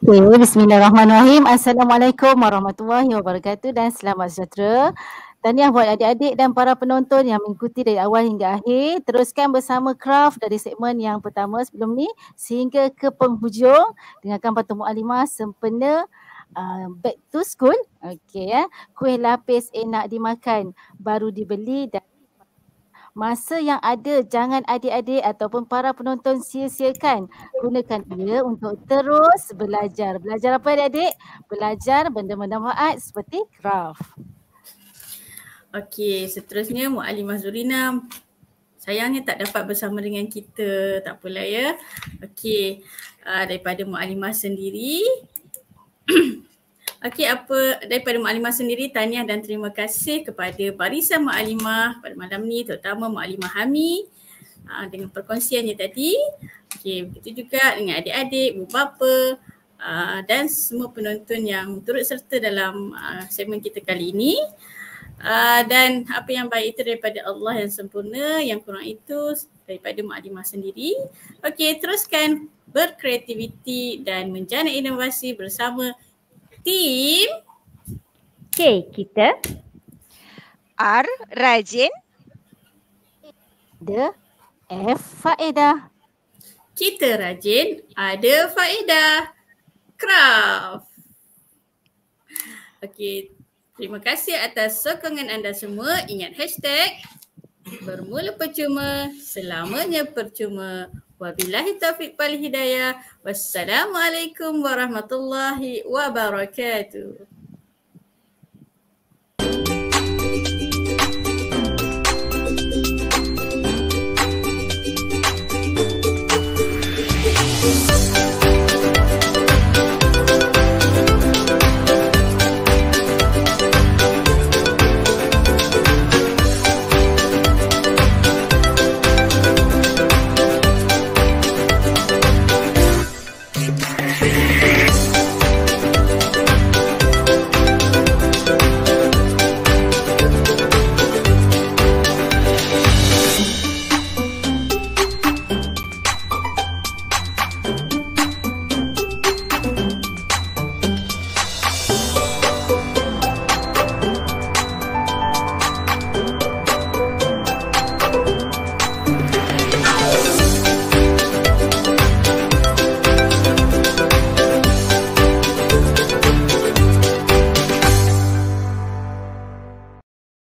Okay, Bismillahirrahmanirrahim. Assalamualaikum warahmatullahi wabarakatuh dan selamat sejahtera. Tahniah buat adik-adik dan para penonton yang mengikuti dari awal hingga akhir. Teruskan bersama Craft dari segmen yang pertama sebelum ni sehingga ke penghujung. Dengarkan Patung Mu'alimah sempena uh, back to school. Okay ya. Kuih lapis enak dimakan baru dibeli dan masa yang ada jangan adik-adik ataupun para penonton sia-siakan. Gunakan ia untuk terus belajar. Belajar apa adik-adik? Belajar benda-benda manfaat seperti craft. Okey, seterusnya Mu'alimah Zurina sayangnya tak dapat bersama dengan kita. Tak apalah ya. Okey, uh, daripada Mu'alimah sendiri. Okey, apa daripada Mu'alimah sendiri tahniah dan terima kasih kepada barisan Mu'alimah pada malam ni terutama Mu'alimah Hami uh, dengan perkongsiannya tadi. Okey, begitu juga dengan adik-adik, ibu bapa uh, dan semua penonton yang turut serta dalam uh, segmen kita kali ini. Uh, dan apa yang baik itu daripada Allah yang sempurna, yang kurang itu daripada Maklimah sendiri. Okey, teruskan berkreativiti dan menjana inovasi bersama tim K kita. R rajin. D F faedah. Kita rajin ada faedah. Craft Okey, Terima kasih atas sokongan anda semua. Ingat hashtag bermula percuma, selamanya percuma. Wabillahi taufiq wal hidayah. Wassalamualaikum warahmatullahi wabarakatuh.